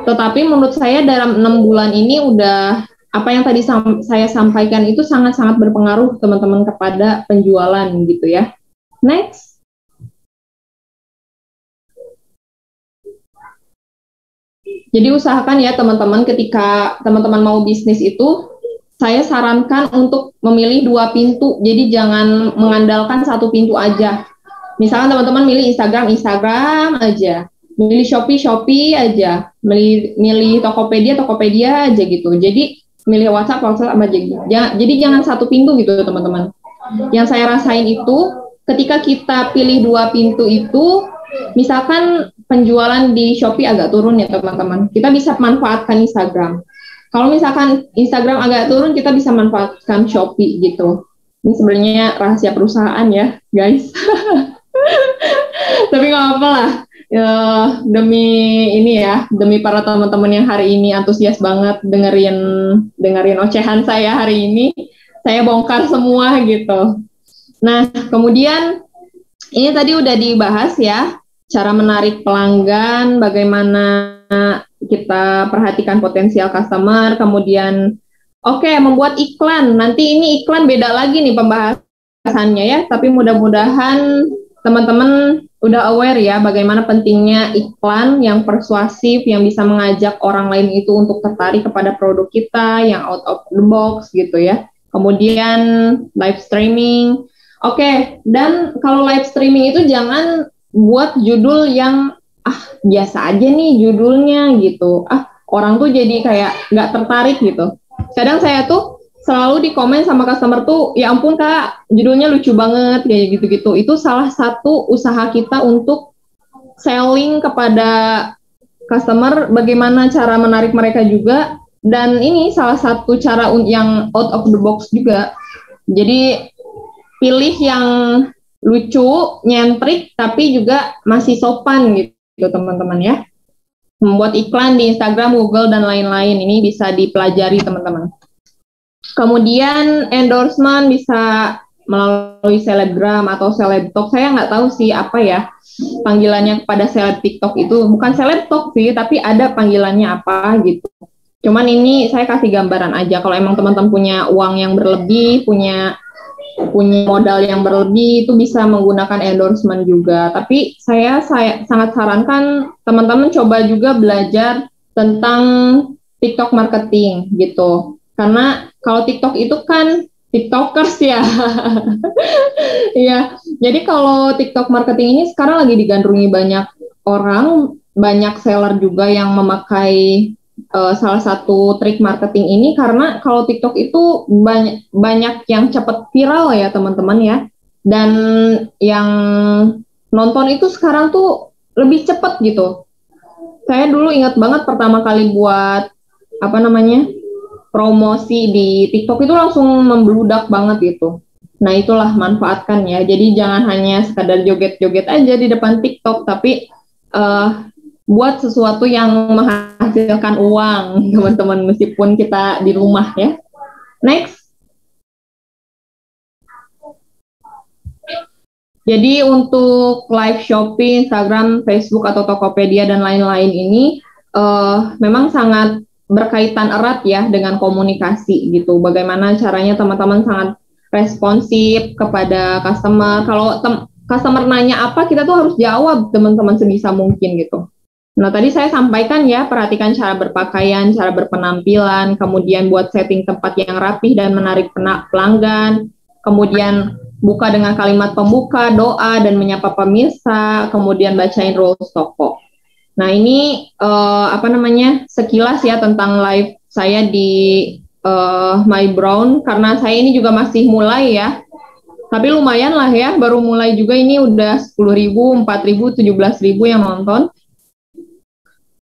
tetapi menurut saya dalam enam bulan ini udah apa yang tadi sam- saya sampaikan itu sangat-sangat berpengaruh teman-teman kepada penjualan gitu ya. Next. Jadi usahakan ya teman-teman ketika teman-teman mau bisnis itu saya sarankan untuk memilih dua pintu. Jadi jangan mengandalkan satu pintu aja. Misalkan teman-teman milih Instagram, Instagram aja. Milih Shopee, Shopee aja. Milih, milih Tokopedia, Tokopedia aja gitu. Jadi milih WhatsApp, WhatsApp aja gitu. Ja- jadi jangan satu pintu gitu teman-teman. Yang saya rasain itu ketika kita pilih dua pintu itu, misalkan penjualan di Shopee agak turun ya teman-teman. Kita bisa manfaatkan Instagram. Kalau misalkan Instagram agak turun, kita bisa manfaatkan Shopee gitu. Ini sebenarnya rahasia perusahaan ya, guys. Tapi nggak apa lah. Ya, demi ini ya, demi para teman-teman yang hari ini antusias banget dengerin dengerin ocehan saya hari ini, saya bongkar semua gitu. Nah, kemudian ini tadi udah dibahas ya, cara menarik pelanggan, bagaimana kita perhatikan potensial customer, kemudian oke membuat iklan. Nanti ini iklan beda lagi nih pembahasannya ya, tapi mudah-mudahan teman-teman udah aware ya bagaimana pentingnya iklan yang persuasif yang bisa mengajak orang lain itu untuk tertarik kepada produk kita yang out of the box gitu ya. Kemudian live streaming. Oke, dan kalau live streaming itu jangan buat judul yang ah biasa aja nih judulnya gitu. Ah orang tuh jadi kayak nggak tertarik gitu. Kadang saya tuh selalu di komen sama customer tuh, ya ampun kak, judulnya lucu banget kayak gitu-gitu. Itu salah satu usaha kita untuk selling kepada customer, bagaimana cara menarik mereka juga. Dan ini salah satu cara yang out of the box juga. Jadi pilih yang lucu, nyentrik, tapi juga masih sopan gitu teman-teman ya. Membuat iklan di Instagram, Google, dan lain-lain ini bisa dipelajari teman-teman. Kemudian endorsement bisa melalui selebgram atau selebtok. Saya nggak tahu sih apa ya panggilannya kepada seleb TikTok itu. Bukan selebtok sih, tapi ada panggilannya apa gitu. Cuman ini saya kasih gambaran aja. Kalau emang teman-teman punya uang yang berlebih, punya punya modal yang berlebih itu bisa menggunakan endorsement juga. Tapi saya saya sangat sarankan teman-teman coba juga belajar tentang TikTok marketing gitu. Karena kalau TikTok itu kan TikTokers ya. Iya. Jadi kalau TikTok marketing ini sekarang lagi digandrungi banyak orang, banyak seller juga yang memakai uh, salah satu trik marketing ini karena kalau TikTok itu banyak banyak yang cepat viral ya teman-teman ya. Dan yang nonton itu sekarang tuh lebih cepat gitu. Saya dulu ingat banget pertama kali buat apa namanya? Promosi di TikTok itu langsung membludak banget gitu. Nah itulah manfaatkan ya. Jadi jangan hanya sekadar joget-joget aja di depan TikTok, tapi uh, buat sesuatu yang menghasilkan uang, teman-teman, meskipun kita di rumah ya. Next. Jadi untuk live shopping, Instagram, Facebook atau Tokopedia dan lain-lain ini uh, memang sangat berkaitan erat ya dengan komunikasi gitu. Bagaimana caranya teman-teman sangat responsif kepada customer. Kalau tem customer nanya apa, kita tuh harus jawab teman-teman sebisa mungkin gitu. Nah, tadi saya sampaikan ya, perhatikan cara berpakaian, cara berpenampilan, kemudian buat setting tempat yang rapih dan menarik pelanggan, kemudian buka dengan kalimat pembuka, doa, dan menyapa pemirsa, kemudian bacain rules toko. Nah, ini uh, apa namanya? sekilas ya tentang live saya di uh, My Brown karena saya ini juga masih mulai ya. Tapi lumayan lah ya, baru mulai juga ini udah 10.000, 4.000, 17.000 yang nonton.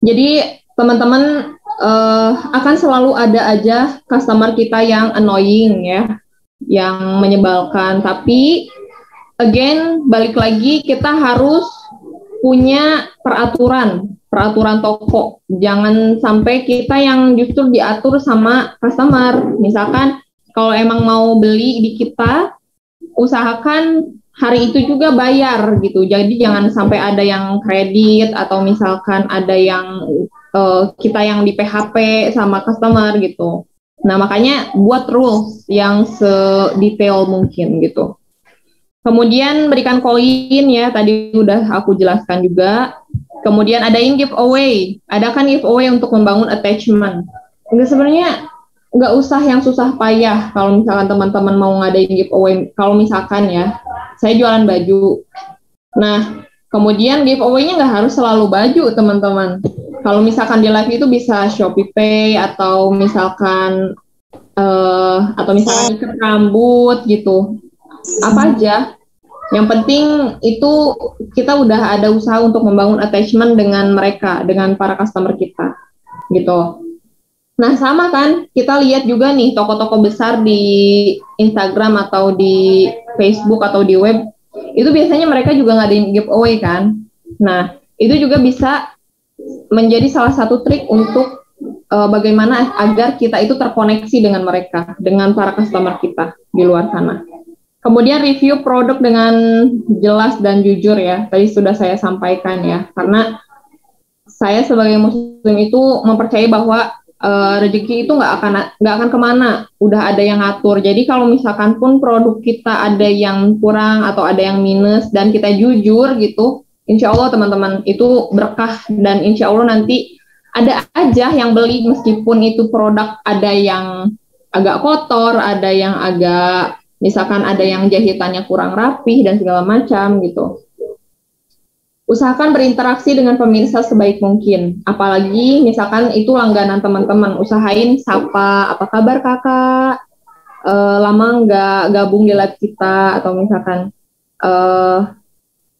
Jadi teman-teman uh, akan selalu ada aja customer kita yang annoying ya, yang menyebalkan. Tapi again balik lagi kita harus punya peraturan, peraturan toko. Jangan sampai kita yang justru diatur sama customer. Misalkan kalau emang mau beli di kita, usahakan hari itu juga bayar gitu. Jadi jangan sampai ada yang kredit atau misalkan ada yang eh, kita yang di PHP sama customer gitu. Nah, makanya buat rules yang sedetail mungkin gitu. Kemudian berikan koin ya, tadi udah aku jelaskan juga. Kemudian adain giveaway. Adakan giveaway untuk membangun attachment. Enggak sebenarnya nggak usah yang susah payah kalau misalkan teman-teman mau ngadain giveaway. Kalau misalkan ya, saya jualan baju. Nah, kemudian giveaway-nya nggak harus selalu baju, teman-teman. Kalau misalkan di live itu bisa Shopee Pay atau misalkan eh atau misalkan ikat rambut gitu. Apa aja. Yang penting itu kita udah ada usaha untuk membangun attachment dengan mereka, dengan para customer kita. Gitu. Nah, sama kan, kita lihat juga nih toko-toko besar di Instagram atau di Facebook atau di web, itu biasanya mereka juga ngadain giveaway kan. Nah, itu juga bisa menjadi salah satu trik untuk uh, bagaimana agar kita itu terkoneksi dengan mereka, dengan para customer kita di luar sana. Kemudian review produk dengan jelas dan jujur ya, tadi sudah saya sampaikan ya, karena saya sebagai muslim itu mempercayai bahwa uh, rezeki itu nggak akan nggak akan ke mana udah ada yang ngatur. Jadi kalau misalkan pun produk kita ada yang kurang atau ada yang minus dan kita jujur gitu insya Allah teman-teman itu berkah. Dan insya Allah nanti ada aja yang beli meskipun itu produk ada yang agak kotor ada yang agak misalkan ada yang jahitannya kurang rapih dan segala macam gitu. Usahakan berinteraksi dengan pemirsa sebaik mungkin. Apalagi misalkan itu langganan teman-teman, usahain sapa, apa kabar kakak, e, lama nggak gabung di live kita, atau misalkan, e,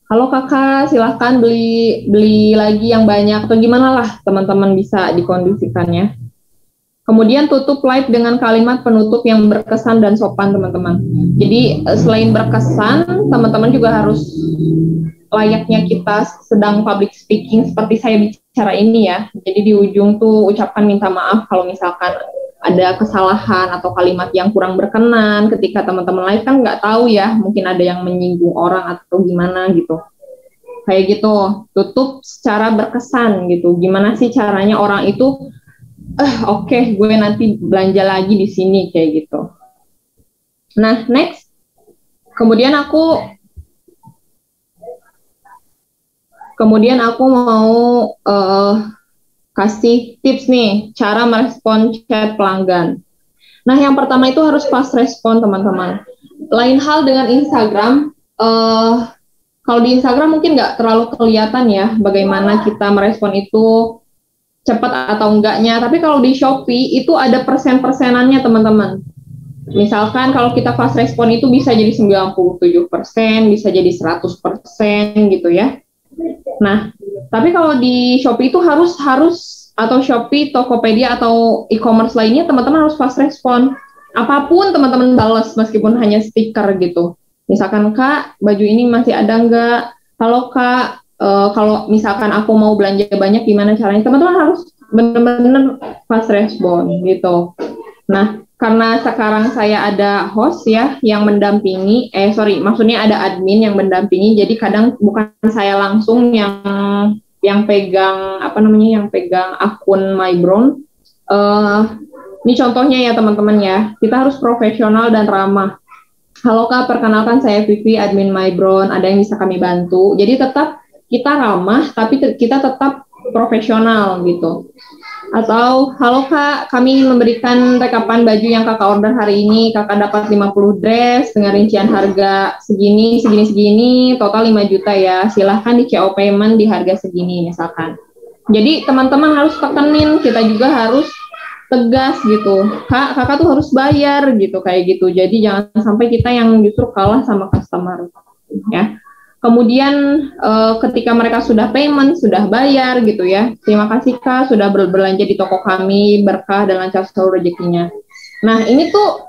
halo kakak, silahkan beli beli lagi yang banyak, atau gimana lah teman-teman bisa dikondisikannya. Kemudian tutup live dengan kalimat penutup yang berkesan dan sopan teman-teman. Jadi eh, selain berkesan, teman-teman juga harus layaknya kita sedang public speaking seperti saya bicara ini ya. Jadi di ujung tuh ucapkan minta maaf kalau misalkan ada kesalahan atau kalimat yang kurang berkenan ketika teman-teman live kan nggak tahu ya mungkin ada yang menyinggung orang atau gimana gitu kayak gitu tutup secara berkesan gitu gimana sih caranya orang itu eh oke okay, gue nanti belanja lagi di sini kayak gitu nah next kemudian aku Kemudian aku mau uh, kasih tips nih cara merespon chat pelanggan. Nah, yang pertama itu harus pas respon teman-teman. Lain hal dengan Instagram. Uh, kalau di Instagram mungkin nggak terlalu kelihatan ya bagaimana kita merespon itu cepat atau enggaknya. Tapi kalau di Shopee itu ada persen-persenannya teman-teman. Misalkan kalau kita fast respon itu bisa jadi 97%, bisa jadi 100% gitu ya. Nah, tapi kalau di Shopee itu harus harus atau Shopee, Tokopedia atau e-commerce lainnya teman-teman harus fast respon. Apa pun teman-teman balas meskipun hanya stiker gitu. Misalkan Kak, baju ini masih ada nggak? Kalau Kak, uh, kalau misalkan aku mau belanja banyak gimana caranya? Teman-teman harus benar-benar fast respon gitu. Nah, karena sekarang saya ada host ya yang mendampingi, eh sorry, maksudnya ada admin yang mendampingi, jadi kadang bukan saya langsung yang yang pegang apa namanya yang pegang akun MyBrown. Uh, ini contohnya ya teman-teman ya, kita harus profesional dan ramah. Halo kak, perkenalkan saya Vivi, admin MyBrown. Ada yang bisa kami bantu. Jadi tetap kita ramah, tapi kita tetap profesional gitu. Atau, halo kak, kami memberikan rekapan baju yang kakak order hari ini, kakak dapat 50 dress dengan rincian harga segini, segini, segini, total 5 juta ya, silahkan di CO payment di harga segini misalkan. Jadi teman-teman harus tekenin, kita juga harus tegas gitu. Kak, kakak tuh harus bayar gitu kayak gitu. Jadi jangan sampai kita yang justru kalah sama customer ya. Kemudian uh, ketika mereka sudah payment, sudah bayar gitu ya. Terima kasih Kak sudah ber berbelanja di toko kami, berkah dan lancar selalu rezekinya. Nah, ini tuh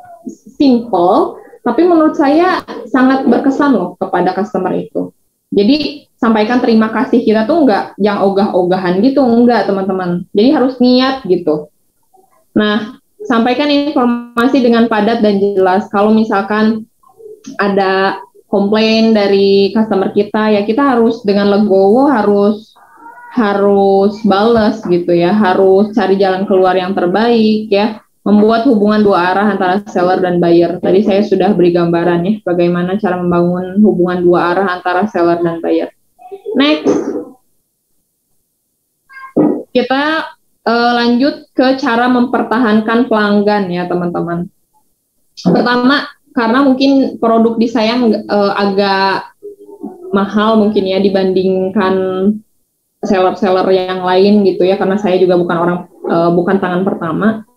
simple, tapi menurut saya sangat berkesan loh kepada customer itu. Jadi sampaikan terima kasih kita tuh enggak yang ogah-ogahan gitu, enggak teman-teman. Jadi harus niat gitu. Nah, sampaikan informasi dengan padat dan jelas. Kalau misalkan ada komplain dari customer kita ya kita harus dengan legowo harus harus balas gitu ya. Harus cari jalan keluar yang terbaik ya. Membuat hubungan dua arah antara seller dan buyer. Tadi saya sudah beri gambaran ya bagaimana cara membangun hubungan dua arah antara seller dan buyer. Next. Kita uh, lanjut ke cara mempertahankan pelanggan ya teman-teman. Pertama karena mungkin produk di saya uh, agak mahal mungkin ya dibandingkan seller-seller yang lain gitu ya. Karena saya juga bukan orang uh, bukan tangan pertama.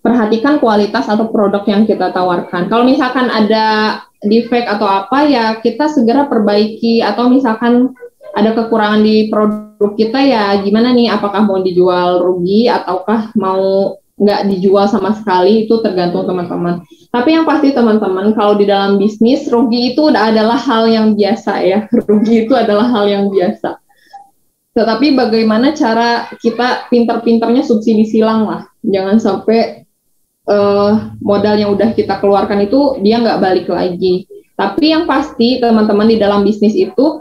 Perhatikan kualitas atau produk yang kita tawarkan. Kalau misalkan ada defect atau apa ya kita segera perbaiki. Atau misalkan ada kekurangan di produk kita ya gimana nih? Apakah mau dijual rugi ataukah mau nggak dijual sama sekali itu tergantung teman-teman. Tapi yang pasti teman-teman kalau di dalam bisnis rugi itu adalah hal yang biasa ya. Rugi itu adalah hal yang biasa. Tetapi bagaimana cara kita pinter-pinternya subsidi silang lah. Jangan sampai uh, modal yang udah kita keluarkan itu dia nggak balik lagi. Tapi yang pasti teman-teman di dalam bisnis itu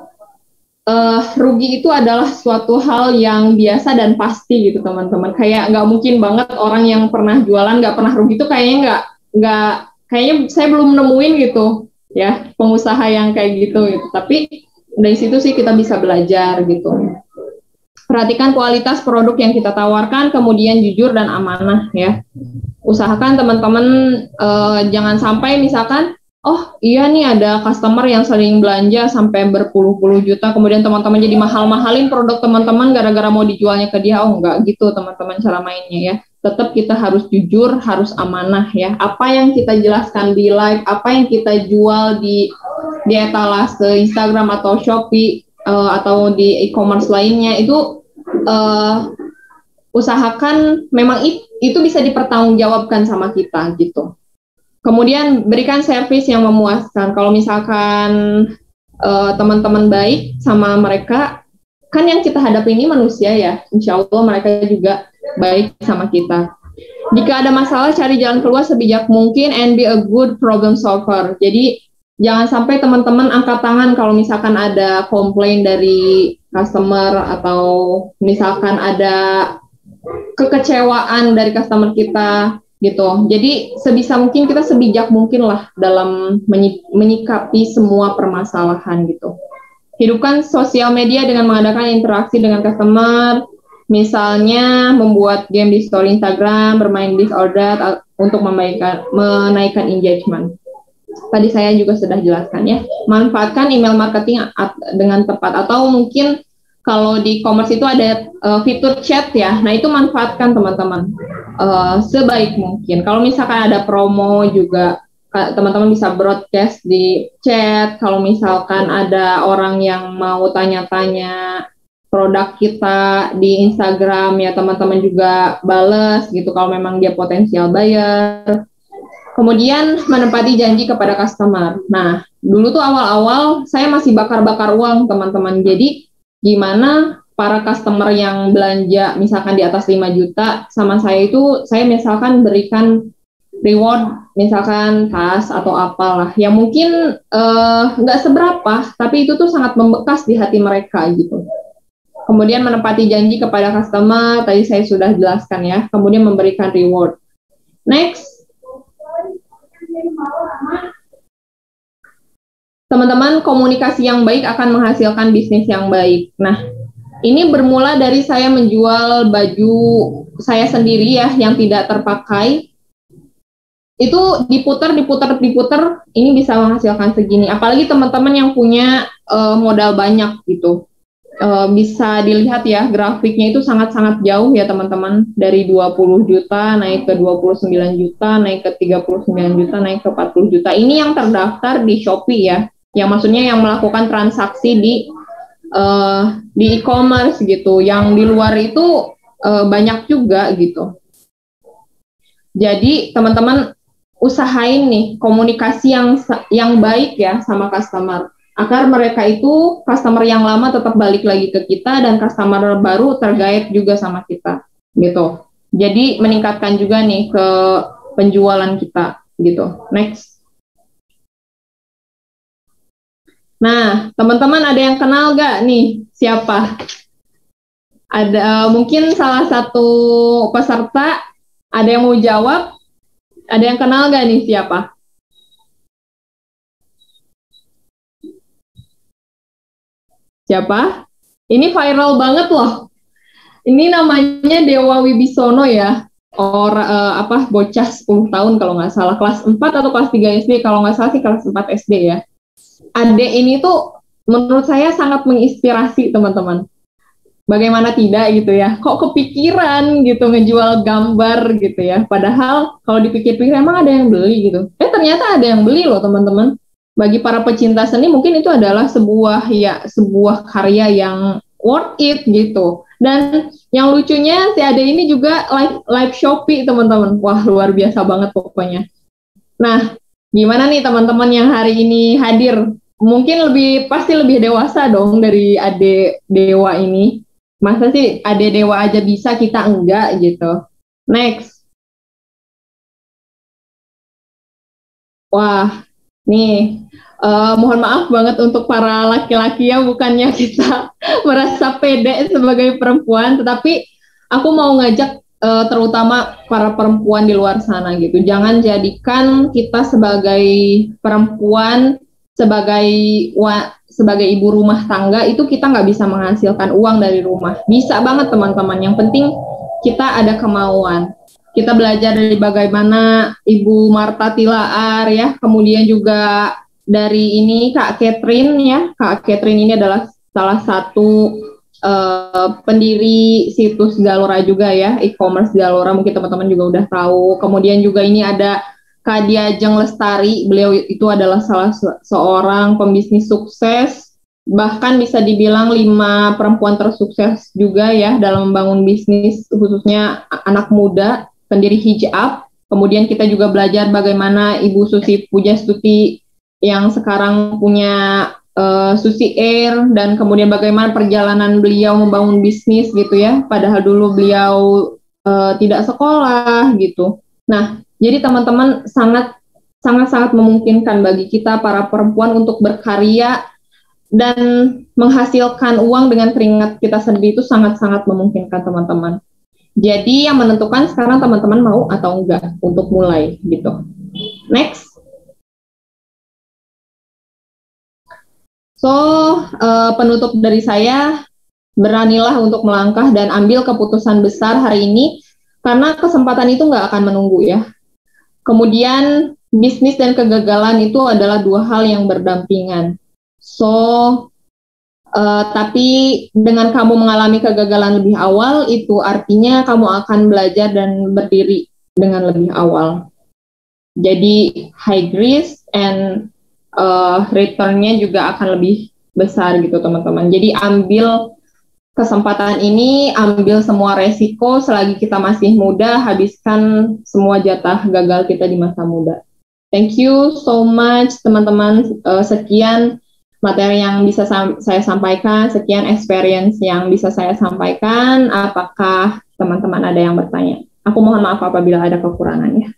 uh, rugi itu adalah suatu hal yang biasa dan pasti gitu teman-teman. Kayak nggak mungkin banget orang yang pernah jualan nggak pernah rugi itu kayaknya nggak nggak kayaknya saya belum nemuin gitu ya pengusaha yang kayak gitu gitu. Tapi dari situ sih kita bisa belajar gitu. Perhatikan kualitas produk yang kita tawarkan, kemudian jujur dan amanah ya. Usahakan teman-teman uh, jangan sampai misalkan, oh iya nih ada customer yang sering belanja sampai berpuluh-puluh juta, kemudian teman-teman jadi mahal-mahalin produk teman-teman gara-gara mau dijualnya ke dia. Oh enggak gitu teman-teman cara mainnya ya. Tetap kita harus jujur, harus amanah ya. Apa yang kita jelaskan di live, apa yang kita jual di di etalase Instagram atau Shopee uh, atau di e-commerce lainnya itu uh, usahakan memang it, itu bisa dipertanggungjawabkan sama kita gitu. Kemudian berikan servis yang memuaskan. Kalau misalkan uh, teman-teman baik sama mereka, kan yang kita hadapi ini manusia ya. Insya Allah mereka juga baik sama kita. Jika ada masalah, cari jalan keluar sebijak mungkin and be a good problem solver. Jadi jangan sampai teman-teman angkat tangan kalau misalkan ada komplain dari customer atau misalkan ada kekecewaan dari customer kita gitu. Jadi sebisa mungkin kita sebijak mungkin lah dalam menyikapi semua permasalahan gitu. Hidupkan sosial media dengan mengadakan interaksi dengan customer, misalnya membuat game di story Instagram, bermain this or that untuk menaikkan, menaikkan engagement tadi saya juga sudah jelaskan ya. Manfaatkan email marketing dengan tepat atau mungkin kalau di commerce itu ada uh, fitur chat ya. Nah, itu manfaatkan teman-teman uh, sebaik mungkin. Kalau misalkan ada promo juga teman-teman bisa broadcast di chat. Kalau misalkan ada orang yang mau tanya-tanya produk kita di Instagram ya teman-teman juga bales gitu kalau memang dia potensial buyer Kemudian menepati janji kepada customer. Nah, dulu tuh awal-awal saya masih bakar-bakar uang, teman-teman. Jadi, gimana para customer yang belanja misalkan di atas 5 juta sama saya itu saya misalkan berikan reward misalkan tas atau apalah yang mungkin eh, nggak uh, seberapa tapi itu tuh sangat membekas di hati mereka gitu. Kemudian menepati janji kepada customer tadi saya sudah jelaskan ya. Kemudian memberikan reward. Next Teman-teman, komunikasi yang baik akan menghasilkan bisnis yang baik. Nah, ini bermula dari saya menjual baju saya sendiri ya yang tidak terpakai. Itu diputar, diputar, diputar, ini bisa menghasilkan segini. Apalagi teman-teman yang punya uh, modal banyak gitu uh, bisa dilihat ya grafiknya itu sangat-sangat jauh ya teman-teman dari 20 juta naik ke 29 juta naik ke 39 juta naik ke 40 juta ini yang terdaftar di Shopee ya yang maksudnya yang melakukan transaksi di uh, di e-commerce gitu yang di luar itu uh, banyak juga gitu jadi teman-teman usahain nih komunikasi yang yang baik ya sama customer agar mereka itu customer yang lama tetap balik lagi ke kita dan customer baru tergait juga sama kita gitu. Jadi meningkatkan juga nih ke penjualan kita gitu. Next. Nah, teman-teman ada yang kenal gak nih siapa? Ada eh, mungkin salah satu peserta ada yang mau jawab? Ada yang kenal gak nih siapa? Siapa? Ini viral banget loh. Ini namanya Dewa Wibisono ya. Or eh, apa bocah 10 tahun kalau nggak salah kelas 4 atau kelas 3 SD kalau nggak salah sih kelas 4 SD ya. Adek ini tuh menurut saya sangat menginspirasi teman-teman. Bagaimana tidak gitu ya? Kok kepikiran gitu ngejual gambar gitu ya? Padahal kalau dipikir-pikir emang ada yang beli gitu. Eh ternyata ada yang beli loh teman-teman bagi para pecinta seni mungkin itu adalah sebuah ya sebuah karya yang worth it gitu. Dan yang lucunya si Ade ini juga live live Shopee teman-teman. Wah luar biasa banget pokoknya. Nah gimana nih teman-teman yang hari ini hadir? Mungkin lebih pasti lebih dewasa dong dari Ade Dewa ini. Masa sih Ade Dewa aja bisa kita enggak gitu. Next. Wah, nih Uh, mohon maaf banget untuk para laki-laki ya, bukannya kita merasa pede sebagai perempuan, tetapi aku mau ngajak uh, terutama para perempuan di luar sana gitu. Jangan jadikan kita sebagai perempuan, sebagai wa, sebagai ibu rumah tangga itu kita nggak bisa menghasilkan uang dari rumah. Bisa banget teman-teman. Yang penting kita ada kemauan. Kita belajar dari bagaimana Ibu Marta Tilaar ya, kemudian juga dari ini Kak Catherine ya. Kak Catherine ini adalah salah satu uh, pendiri situs Galora juga ya, e-commerce Galora mungkin teman-teman juga udah tahu. Kemudian juga ini ada Kak Diajeng Lestari, beliau itu adalah salah se seorang pembisnis sukses, bahkan bisa dibilang lima perempuan tersukses juga ya dalam membangun bisnis khususnya anak muda, pendiri hijab. Kemudian kita juga belajar bagaimana Ibu Susi Pujastuti yang sekarang punya uh, Susi Air dan kemudian bagaimana perjalanan beliau membangun bisnis gitu ya padahal dulu beliau uh, tidak sekolah gitu. Nah, jadi teman-teman sangat sangat sangat memungkinkan bagi kita para perempuan untuk berkarya dan menghasilkan uang dengan keringat kita sendiri itu sangat-sangat memungkinkan teman-teman. Jadi yang menentukan sekarang teman-teman mau atau enggak untuk mulai gitu. Next. So, uh, penutup dari saya, beranilah untuk melangkah dan ambil keputusan besar hari ini, karena kesempatan itu nggak akan menunggu ya. Kemudian, bisnis dan kegagalan itu adalah dua hal yang berdampingan. So, uh, tapi dengan kamu mengalami kegagalan lebih awal, itu artinya kamu akan belajar dan berdiri dengan lebih awal. Jadi, high risk and uh, returnnya juga akan lebih besar gitu teman-teman. Jadi ambil kesempatan ini, ambil semua resiko selagi kita masih muda, habiskan semua jatah gagal kita di masa muda. Thank you so much teman-teman. Uh, sekian materi yang bisa sam saya sampaikan, sekian experience yang bisa saya sampaikan. Apakah teman-teman ada yang bertanya? Aku mohon maaf apabila ada kekurangannya.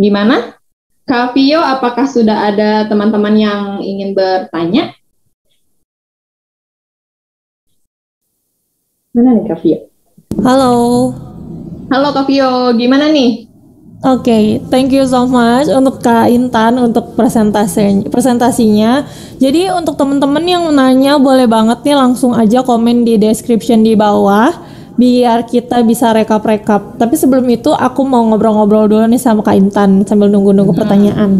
Gimana? Kak Vio, apakah sudah ada teman-teman yang ingin bertanya? Mana nih Kak Vio?
Halo.
Halo Kak Vio, gimana nih?
Oke, okay, thank you so much untuk Kak Intan untuk presentasi presentasinya. Jadi untuk teman-teman yang nanya boleh banget nih langsung aja komen di description di bawah biar kita bisa rekap-rekap. Tapi sebelum itu aku mau ngobrol-ngobrol dulu nih sama Kak Intan sambil nunggu-nunggu hmm. pertanyaan.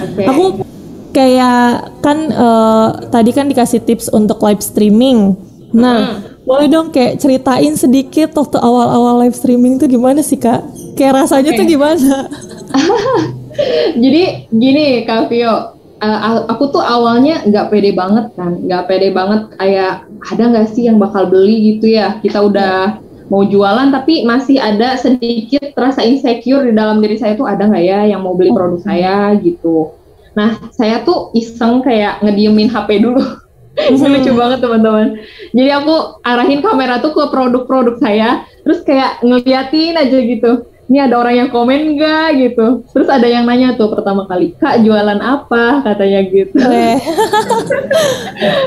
Okay. Aku kayak kan uh, tadi kan dikasih tips untuk live streaming. Nah, hmm. boleh dong kayak ceritain sedikit waktu awal-awal live streaming tuh gimana sih Kak? Kayak rasanya okay. tuh gimana?
Jadi gini Kak Vio, uh, aku tuh awalnya nggak pede banget kan, nggak pede banget kayak ada nggak sih yang bakal beli gitu ya? Kita udah mau jualan tapi masih ada sedikit rasa insecure di dalam diri saya tuh ada nggak ya yang mau beli produk saya gitu. Nah saya tuh iseng kayak ngediemin HP dulu. Hmm. lucu banget teman-teman. Jadi aku arahin kamera tuh ke produk-produk saya, terus kayak ngeliatin aja gitu. ini ada orang yang komen nggak gitu. Terus ada yang nanya tuh pertama kali, Kak jualan apa? Katanya gitu.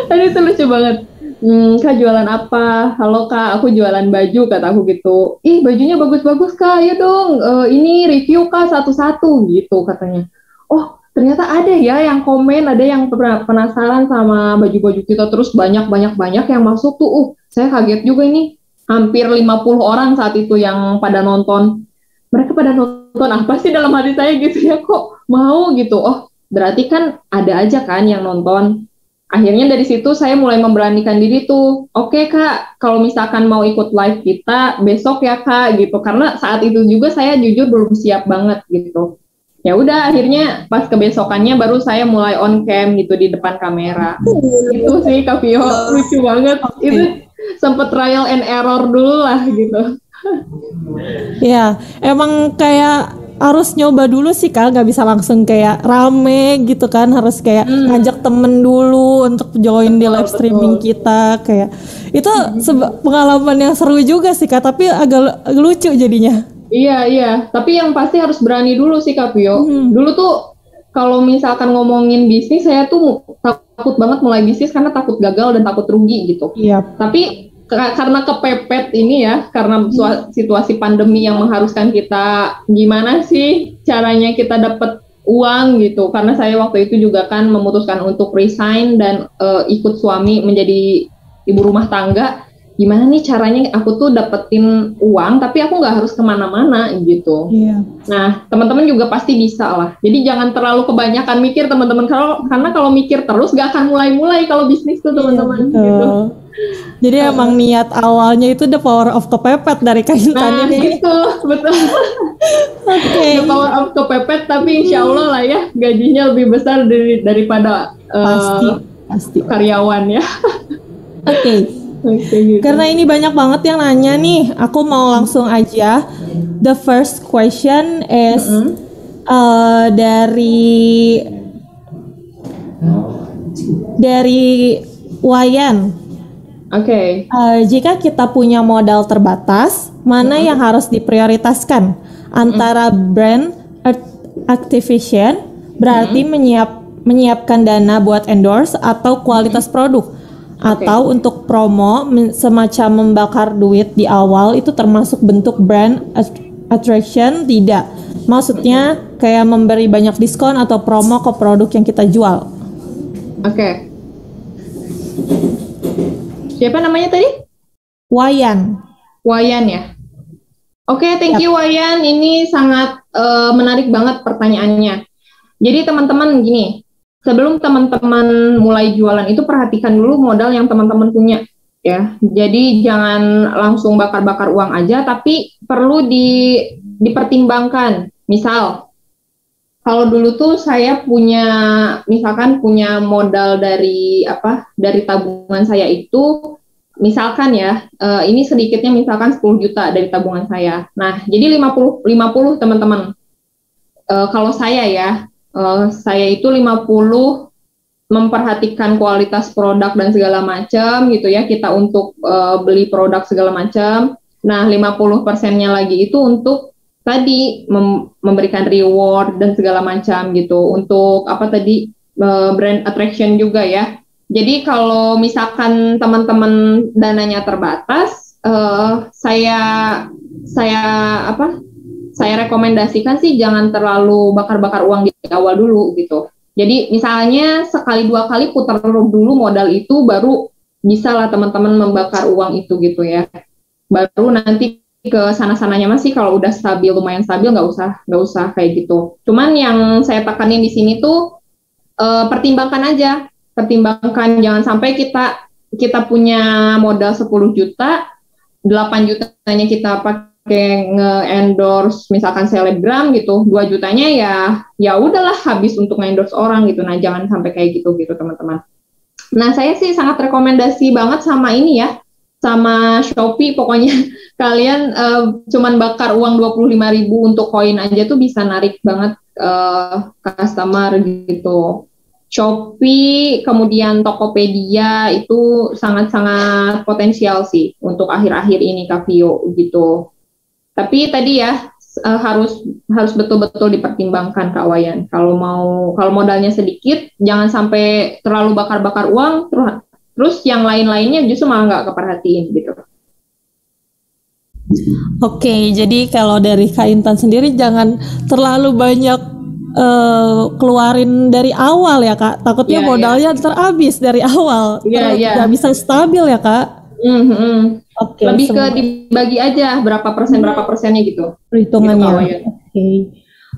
Tadi itu lucu banget. Hmm, kak jualan apa? Halo kak, aku jualan baju kata aku gitu. Ih bajunya bagus-bagus kak, ya dong. Eh, ini review kak satu-satu gitu katanya. Oh ternyata ada ya yang komen, ada yang penasaran sama baju-baju kita. Terus banyak-banyak-banyak yang masuk tuh. Uh, saya kaget juga ini. Hampir 50 orang saat itu yang pada nonton. Mereka pada nonton apa sih dalam hati saya gitu ya kok mau gitu. Oh berarti kan ada aja kan yang nonton akhirnya dari situ saya mulai memberanikan diri tuh oke kak kalau misalkan mau ikut live kita besok ya kak gitu. Karena saat itu juga saya jujur belum siap banget gitu. Ya udah akhirnya pas kebesokannya baru saya mulai on cam gitu di depan kamera. Itu sih kak Vio lucu banget. Itu sempet trial and error dulu lah gitu.
Ya emang kayak harus nyoba dulu sih kak, nggak bisa langsung kayak rame gitu kan, harus kayak ngajak temen dulu untuk join di live streaming kita kayak. Itu seba- pengalaman yang seru juga sih kak, tapi agak lucu jadinya.
Iya iya, tapi yang pasti harus berani dulu sih Kak Pio. Dulu tuh kalau misalkan ngomongin bisnis saya tuh takut banget mulai bisnis karena takut gagal dan takut rugi gitu.
Iya.
Tapi ka- karena kepepet ini ya, karena sua- situasi pandemi yang mengharuskan kita gimana sih caranya kita dapat uang gitu. Karena saya waktu itu juga kan memutuskan untuk resign dan eh, ikut suami menjadi ibu rumah tangga. Gimana nih caranya aku tuh dapetin uang tapi aku nggak harus ke mana-mana gitu.
Iya.
Nah, teman-teman juga pasti bisa lah. Jadi jangan terlalu kebanyakan mikir teman-teman kalau karena kalau mikir terus gak akan mulai-mulai kalau bisnis tuh teman-teman gitu.
Betul. Jadi emang niat awalnya itu the power of kepepet dari kain
Nah,
ini.
itu betul.
Oke.
The power of kepepet tapi insya Allah lah ya gajinya lebih besar dari daripada eh,
Pasti, pasti.
karyawan ya.
Oke.
Gitu.
Karena ini banyak banget yang nanya nih, aku mau langsung aja. The first question is uh, dari dari Wayan.
Oke.
Uh, jika kita punya modal terbatas, mana yang harus diprioritaskan antara brand activation, berarti menyiap menyiapkan dana buat endorse atau kualitas produk, atau untuk promo semacam membakar duit di awal itu termasuk bentuk brand at- attraction tidak. Maksudnya kayak memberi banyak diskon atau promo ke produk yang kita jual.
Oke. Siapa namanya tadi?
Wayan.
Wayan ya. Oke, thank you Wayan. Ini sangat eh, menarik banget pertanyaannya. Jadi teman-teman gini, sebelum teman-teman mulai jualan itu perhatikan dulu modal yang teman-teman punya ya. Jadi jangan langsung bakar-bakar uang aja, tapi perlu di dipertimbangkan. Misal kalau dulu tuh saya punya misalkan punya modal dari apa dari tabungan saya itu misalkan ya eh, ini sedikitnya misalkan 10 juta dari tabungan saya. Nah, jadi 50 50 teman-teman. Eh, kalau saya ya, eh, saya itu 50 memperhatikan kualitas produk dan segala macam gitu ya kita untuk eh, beli produk segala macam. Nah, 50 persennya lagi itu untuk tadi mem- memberikan reward dan segala macam gitu untuk apa tadi eh, brand attraction juga ya. Jadi kalau misalkan teman-teman dananya terbatas, eh, saya saya apa? Saya rekomendasikan sih jangan terlalu bakar-bakar uang di awal dulu gitu. Jadi misalnya sekali dua kali putar dulu modal itu baru bisa lah teman-teman membakar uang itu gitu ya. Baru nanti ke sana-sananya masih kalau udah stabil lumayan stabil nggak usah nggak usah kayak gitu. Cuman yang saya tekanin di sini tuh eh, pertimbangkan aja, pertimbangkan jangan sampai kita kita punya modal 10 juta, 8 jutanya kita pakai nge-endorse misalkan selebgram gitu, 2 jutanya ya ya udahlah habis untuk nge-endorse orang gitu. Nah, jangan sampai kayak gitu gitu teman-teman. Nah, saya sih sangat rekomendasi banget sama ini ya, sama Shopee pokoknya kalian eh, cuman bakar uang 25.000 untuk koin aja tuh bisa narik banget eh, customer gitu. Shopee, kemudian Tokopedia itu sangat-sangat potensial sih untuk akhir-akhir ini Kak Vio gitu. Tapi tadi ya eh, harus harus betul-betul dipertimbangkan Kak Wayan. Kalau mau kalau modalnya sedikit, jangan sampai terlalu bakar-bakar uang, terus terus yang lain-lainnya justru malah nggak keperhatiin gitu.
Oke, jadi kalau dari Kak Intan sendiri jangan terlalu banyak eh, keluarin dari awal ya Kak. Takutnya
Iya,
modalnya terhabis dari awal.
Iya,
Terus
iya.
nggak bisa stabil ya Kak.
Mhm.
Oke,
Lebih ke
semoga-
dibagi aja berapa persen berapa persennya gitu.
perhitungannya.
Gitu, Kak Wayan.
Oke.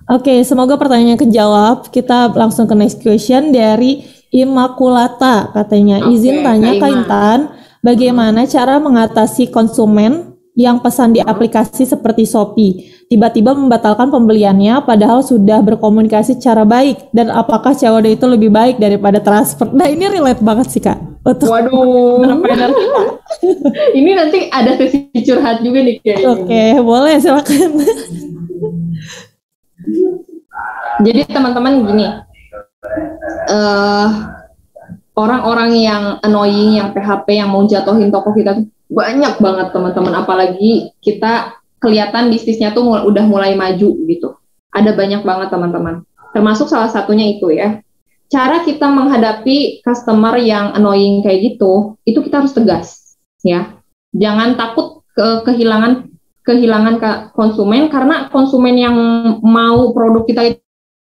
Oke, semoga pertanyaannya kejawab. Kita langsung ke next question dari Immaculata katanya.
Oke,
Izin tanya
Kak.
Intan, bagaimana cara mengatasi konsumen yang pesan di aplikasi seperti Shopee tiba-tiba membatalkan pembeliannya padahal sudah berkomunikasi secara baik dan apakah COD itu lebih baik daripada transfer? Nah, ini relate banget sih Kak. Untuk
Waduh.
entrepreneur kita.
Ini nanti ada sesi curhat juga nih kayaknya.
Oke, boleh silakan.
Jadi teman-teman gini, eh orang-orang yang annoying, yang PHP, yang mau jatuhin toko kita tuh banyak banget teman-teman. Apalagi kita kelihatan bisnisnya tuh mul- udah mulai maju gitu. Ada banyak banget teman-teman. Termasuk salah satunya itu ya. Cara kita menghadapi customer yang annoying kayak gitu, itu kita harus tegas ya. Jangan takut ke kehilangan kehilangan ke konsumen karena konsumen yang mau produk kita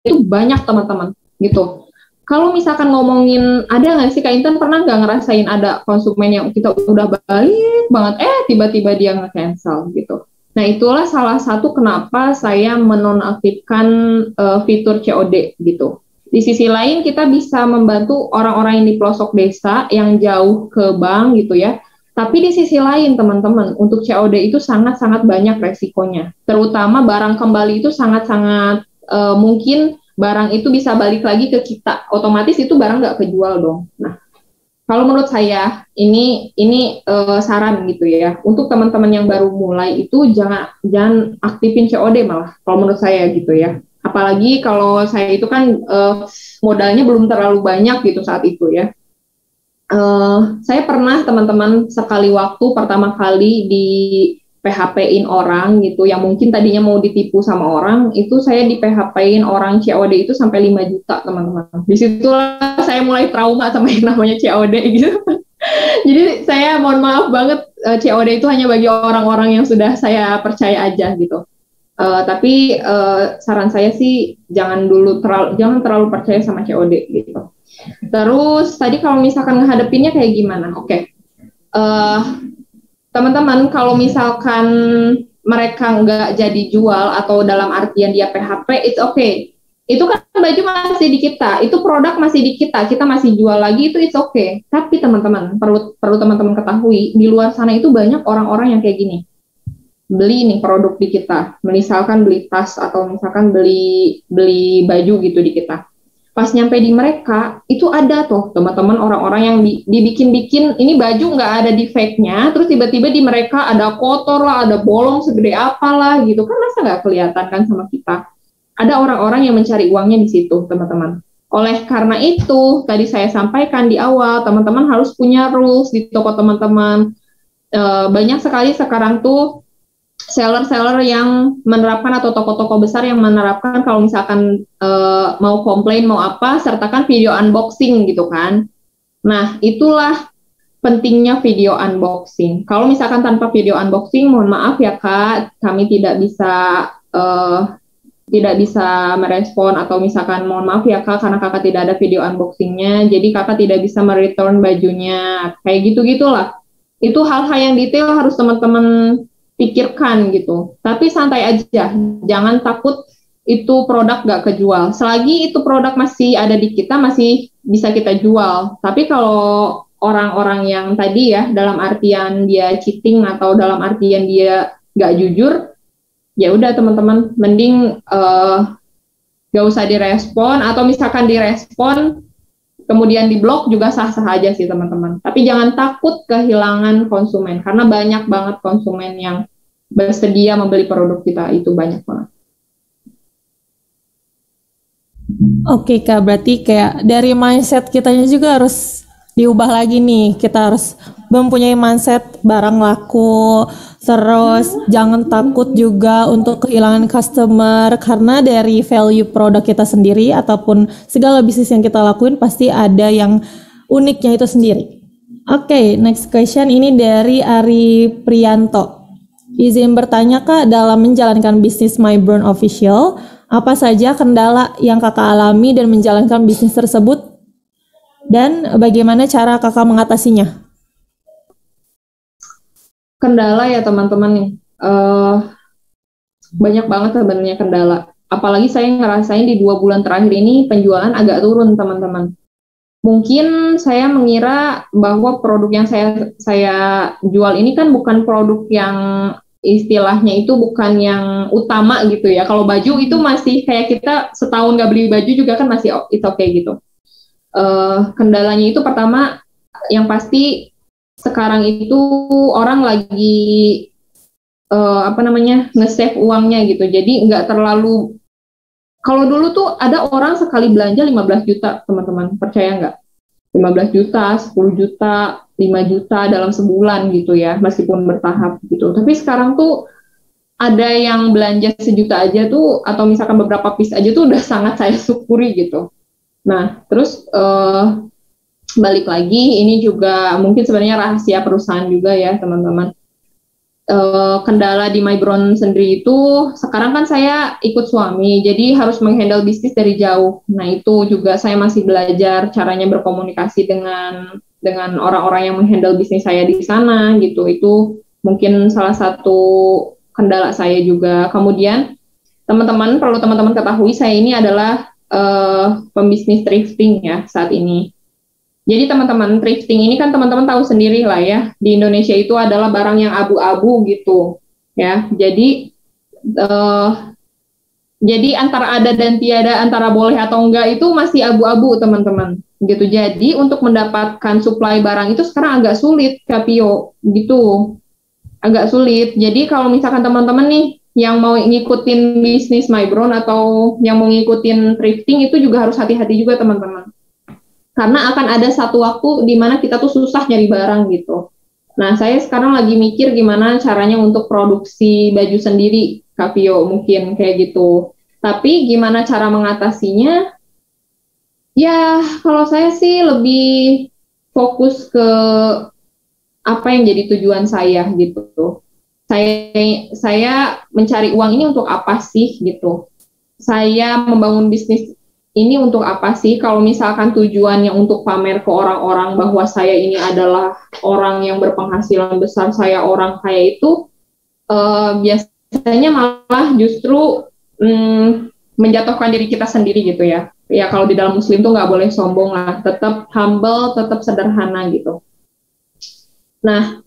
itu banyak teman-teman gitu. Kalau misalkan ngomongin ada nggak sih Kak Intan pernah nggak ngerasain ada konsumen yang kita udah balik banget eh tiba-tiba dia nge-cancel gitu. Nah itulah salah satu kenapa saya menonaktifkan eh, fitur COD gitu. Di sisi lain kita bisa membantu orang-orang yang di pelosok desa yang jauh ke bank gitu ya. Tapi di sisi lain teman-teman untuk COD itu sangat-sangat banyak resikonya. Terutama barang kembali itu sangat-sangat eh, mungkin barang itu bisa balik lagi ke kita. Otomatis itu barang nggak kejual dong. Nah, kalau menurut saya ini ini eh, saran gitu ya untuk teman-teman yang baru mulai itu jangan jangan aktifin COD malah kalau menurut saya gitu ya. Apalagi kalau saya itu kan eh, modalnya belum terlalu banyak gitu saat itu ya. Eh, saya pernah teman-teman sekali waktu pertama kali di PHP-in orang gitu yang mungkin tadinya mau ditipu sama orang itu saya di PHP-in orang COD itu sampai 5 juta teman-teman. Di situlah saya mulai trauma sama yang namanya COD gitu. Jadi saya mohon maaf banget eh, COD itu hanya bagi orang-orang yang sudah saya percaya aja gitu. Eh, tapi eh, saran saya sih jangan dulu terlalu jangan terlalu percaya sama COD gitu. Terus tadi kalau misalkan ngehadapinnya kayak gimana? Oke. Eh, teman-teman kalau misalkan mereka nggak jadi jual atau dalam artian dia PHP, it's okay. Itu kan baju masih di kita, itu produk masih di kita, kita masih jual lagi itu it's okay. Tapi teman-teman perlu perlu teman-teman ketahui di luar sana itu banyak orang-orang yang kayak gini. Beli nih produk di kita, misalkan beli tas atau misalkan beli beli baju gitu di kita pas nyampe di mereka itu ada tuh teman-teman orang-orang yang di- dibikin-bikin ini baju nggak ada defect-nya terus tiba-tiba di mereka ada kotor lah ada bolong segede apalah gitu. Kan masa nggak kelihatan kan sama kita? Ada orang-orang yang mencari uangnya di situ teman-teman. Oleh karena itu tadi saya sampaikan di awal teman-teman harus punya rules di toko teman-teman. Eh, banyak sekali sekarang tuh seller-seller yang menerapkan atau toko-toko besar yang menerapkan kalau misalkan eh, mau komplain mau apa sertakan video unboxing gitu kan. Nah, itulah pentingnya video unboxing. Kalau misalkan tanpa video unboxing, mohon maaf ya Kak, kami tidak bisa eh, tidak bisa merespon atau misalkan mohon maaf ya Kak karena Kakak tidak ada video unboxingnya, jadi Kakak tidak bisa mereturn bajunya. Kayak gitu-gitulah. Itu hal-hal yang detail harus teman-teman pikirkan gitu. Tapi santai aja, jangan takut itu produk gak kejual. Selagi itu produk masih ada di kita, masih bisa kita jual. Tapi kalau orang-orang yang tadi ya, dalam artian dia cheating atau dalam artian dia gak jujur, ya udah teman-teman, mending eh, gak usah direspon atau misalkan direspon kemudian di blok juga sah-sah aja sih teman-teman. Tapi jangan takut kehilangan konsumen karena banyak banget konsumen yang bersedia membeli produk kita itu banyak banget.
Oke Kak, berarti kayak dari mindset kitanya juga harus diubah lagi nih. Kita harus mempunyai mindset barang laku, terus jangan takut juga untuk kehilangan customer karena dari value produk kita sendiri ataupun segala bisnis yang kita lakuin pasti ada yang uniknya itu sendiri. Oke, next question ini dari Ari Prianto. Izin bertanya kak, dalam menjalankan bisnis My Brand Official, apa saja kendala yang kakak alami dan menjalankan bisnis tersebut? Dan bagaimana cara kakak mengatasinya?
Kendala ya teman-teman nih. Uh, banyak banget sebenarnya kendala. Apalagi saya ngerasain di dua bulan terakhir ini penjualan agak turun teman-teman. Mungkin saya mengira bahwa produk yang saya saya jual ini kan bukan produk yang istilahnya itu bukan yang utama gitu ya. Kalau baju itu masih kayak kita setahun nggak beli baju juga kan masih itu oke okay gitu. Uh, kendalanya itu pertama yang pasti sekarang itu orang lagi uh, apa namanya nge-save uangnya gitu. Jadi nggak terlalu kalau dulu tuh ada orang sekali belanja 15 juta, teman-teman. Percaya nggak? 15 juta, 10 juta, 5 juta dalam sebulan gitu ya, meskipun bertahap gitu. Tapi sekarang tuh ada yang belanja sejuta aja tuh atau misalkan beberapa piece aja tuh udah sangat saya syukuri gitu. Nah, terus uh, balik lagi ini juga mungkin sebenarnya rahasia perusahaan juga ya teman-teman. Uh, kendala di Mybron sendiri itu sekarang kan saya ikut suami jadi harus menghandle bisnis dari jauh. Nah itu juga saya masih belajar caranya berkomunikasi dengan dengan orang-orang yang menghandle bisnis saya di sana gitu. Itu mungkin salah satu kendala saya juga. Kemudian teman-teman perlu teman-teman ketahui saya ini adalah uh, pembisnis thrifting ya saat ini jadi teman-teman thrifting ini kan teman-teman tahu sendiri lah ya di Indonesia itu adalah barang yang abu-abu gitu ya. Jadi uh, jadi antara ada dan tiada, antara boleh atau enggak itu masih abu-abu teman-teman gitu. Jadi untuk mendapatkan supply barang itu sekarang agak sulit Kapio gitu. Agak sulit. Jadi kalau misalkan teman-teman nih yang mau ngikutin bisnis Mybron atau yang mau ngikutin thrifting itu juga harus hati-hati juga teman-teman karena akan ada satu waktu di mana kita tuh susah nyari barang gitu. Nah, saya sekarang lagi mikir gimana caranya untuk produksi baju sendiri, Kapio mungkin kayak gitu. Tapi gimana cara mengatasinya? Ya, kalau saya sih lebih fokus ke apa yang jadi tujuan saya gitu. Saya saya mencari uang ini untuk apa sih gitu. Saya membangun bisnis ini untuk apa sih? Kalau misalkan tujuannya untuk pamer ke orang-orang bahwa saya ini adalah orang yang berpenghasilan besar, saya orang kaya itu, uh, biasanya malah justru um, menjatuhkan diri kita sendiri gitu ya. Ya kalau di dalam Muslim tuh nggak boleh sombong lah, tetap humble, tetap sederhana gitu. Nah,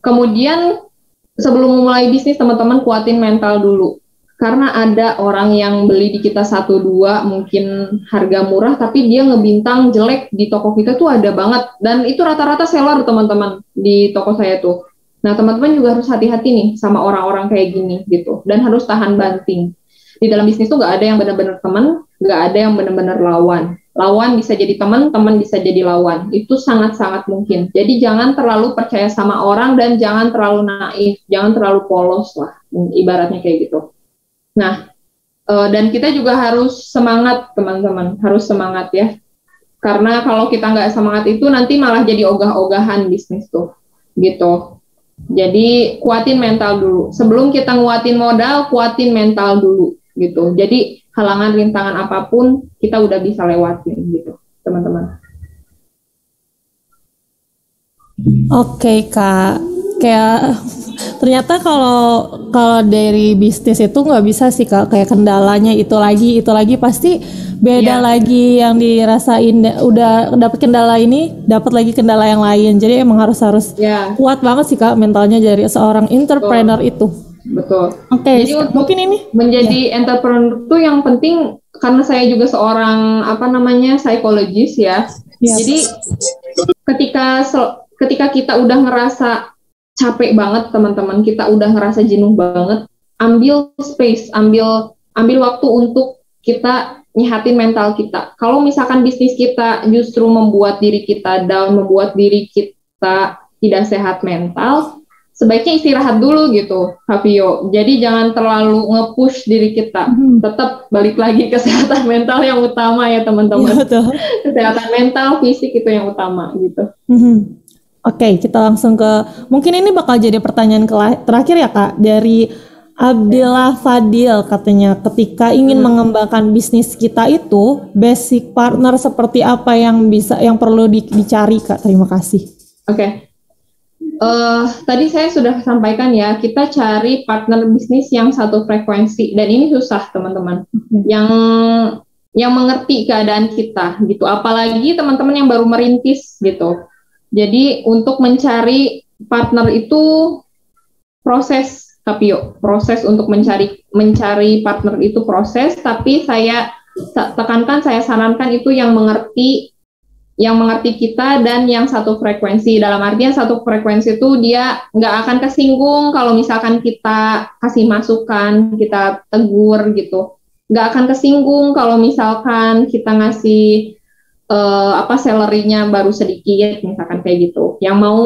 kemudian sebelum memulai bisnis teman-teman kuatin mental dulu karena ada orang yang beli di kita satu dua mungkin harga murah tapi dia ngebintang jelek di toko kita tuh ada banget. Dan itu rata-rata seller teman-teman di toko saya tuh. Nah teman-teman juga harus hati-hati nih sama orang-orang kayak gini gitu. Dan harus tahan banting. Di dalam bisnis tuh nggak ada yang benar-benar teman nggak ada yang benar-benar lawan. Lawan bisa jadi teman teman bisa jadi lawan. Itu sangat-sangat mungkin. Jadi jangan terlalu percaya sama orang dan jangan terlalu naif. Jangan terlalu polos lah ibaratnya kayak gitu Nah, uh, dan kita juga harus semangat teman-teman, harus semangat ya. Karena kalau kita nggak semangat itu nanti malah jadi ogah-ogahan bisnis tuh, gitu. Jadi kuatin mental dulu. Sebelum kita nguatin modal, kuatin mental dulu, gitu. Jadi halangan rintangan apa pun kita udah bisa lewatin, gitu, teman-teman.
Oke kak, kayak ternyata kalau kalau dari bisnis itu nggak bisa sih kak kayak kendalanya itu lagi itu lagi pasti beda yeah. lagi yang dirasain udah dapat kendala ini dapat lagi kendala yang lain jadi emang harus harus yeah. kuat banget sih kak mentalnya dari seorang entrepreneur betul. itu
betul
oke okay, mungkin ini
menjadi yeah. entrepreneur itu yang penting karena saya juga seorang apa namanya psikologis ya yeah. jadi ketika ketika kita udah ngerasa capek banget teman-teman kita udah ngerasa jenuh banget ambil space ambil ambil waktu untuk kita nyehatin mental kita kalau misalkan bisnis kita justru membuat diri kita down membuat diri kita tidak sehat mental, sebaiknya istirahat dulu gitu, Kavio. Jadi jangan terlalu nge-push diri kita.
Mhm.
Tetap balik lagi kesehatan mental yang utama ya teman-teman.
betul.
Kesehatan mental, fisik itu yang utama gitu.
Mhm. Oke, kita langsung ke mungkin ini bakal jadi pertanyaan terakhir ya kak dari Abdillah Fadil katanya ketika ingin mengembangkan bisnis kita itu basic partner seperti apa yang bisa yang perlu di- dicari kak? Terima kasih.
Oke. Eh, tadi saya sudah sampaikan ya, kita cari partner bisnis yang satu frekuensi dan ini susah teman-teman. Yang yang mengerti keadaan kita gitu. Apalagi teman-teman yang baru merintis gitu. Jadi untuk mencari partner itu proses Kapio, proses untuk mencari mencari partner itu proses, tapi saya sa- tekankan, saya sarankan itu yang mengerti yang mengerti kita dan yang satu frekuensi. Dalam artian satu frekuensi itu dia nggak akan kesinggung kalau misalkan kita kasih masukan, kita tegur gitu. Nggak akan kesinggung kalau misalkan kita ngasih eh, apa salary-nya baru sedikit, misalkan kayak gitu. Yang mau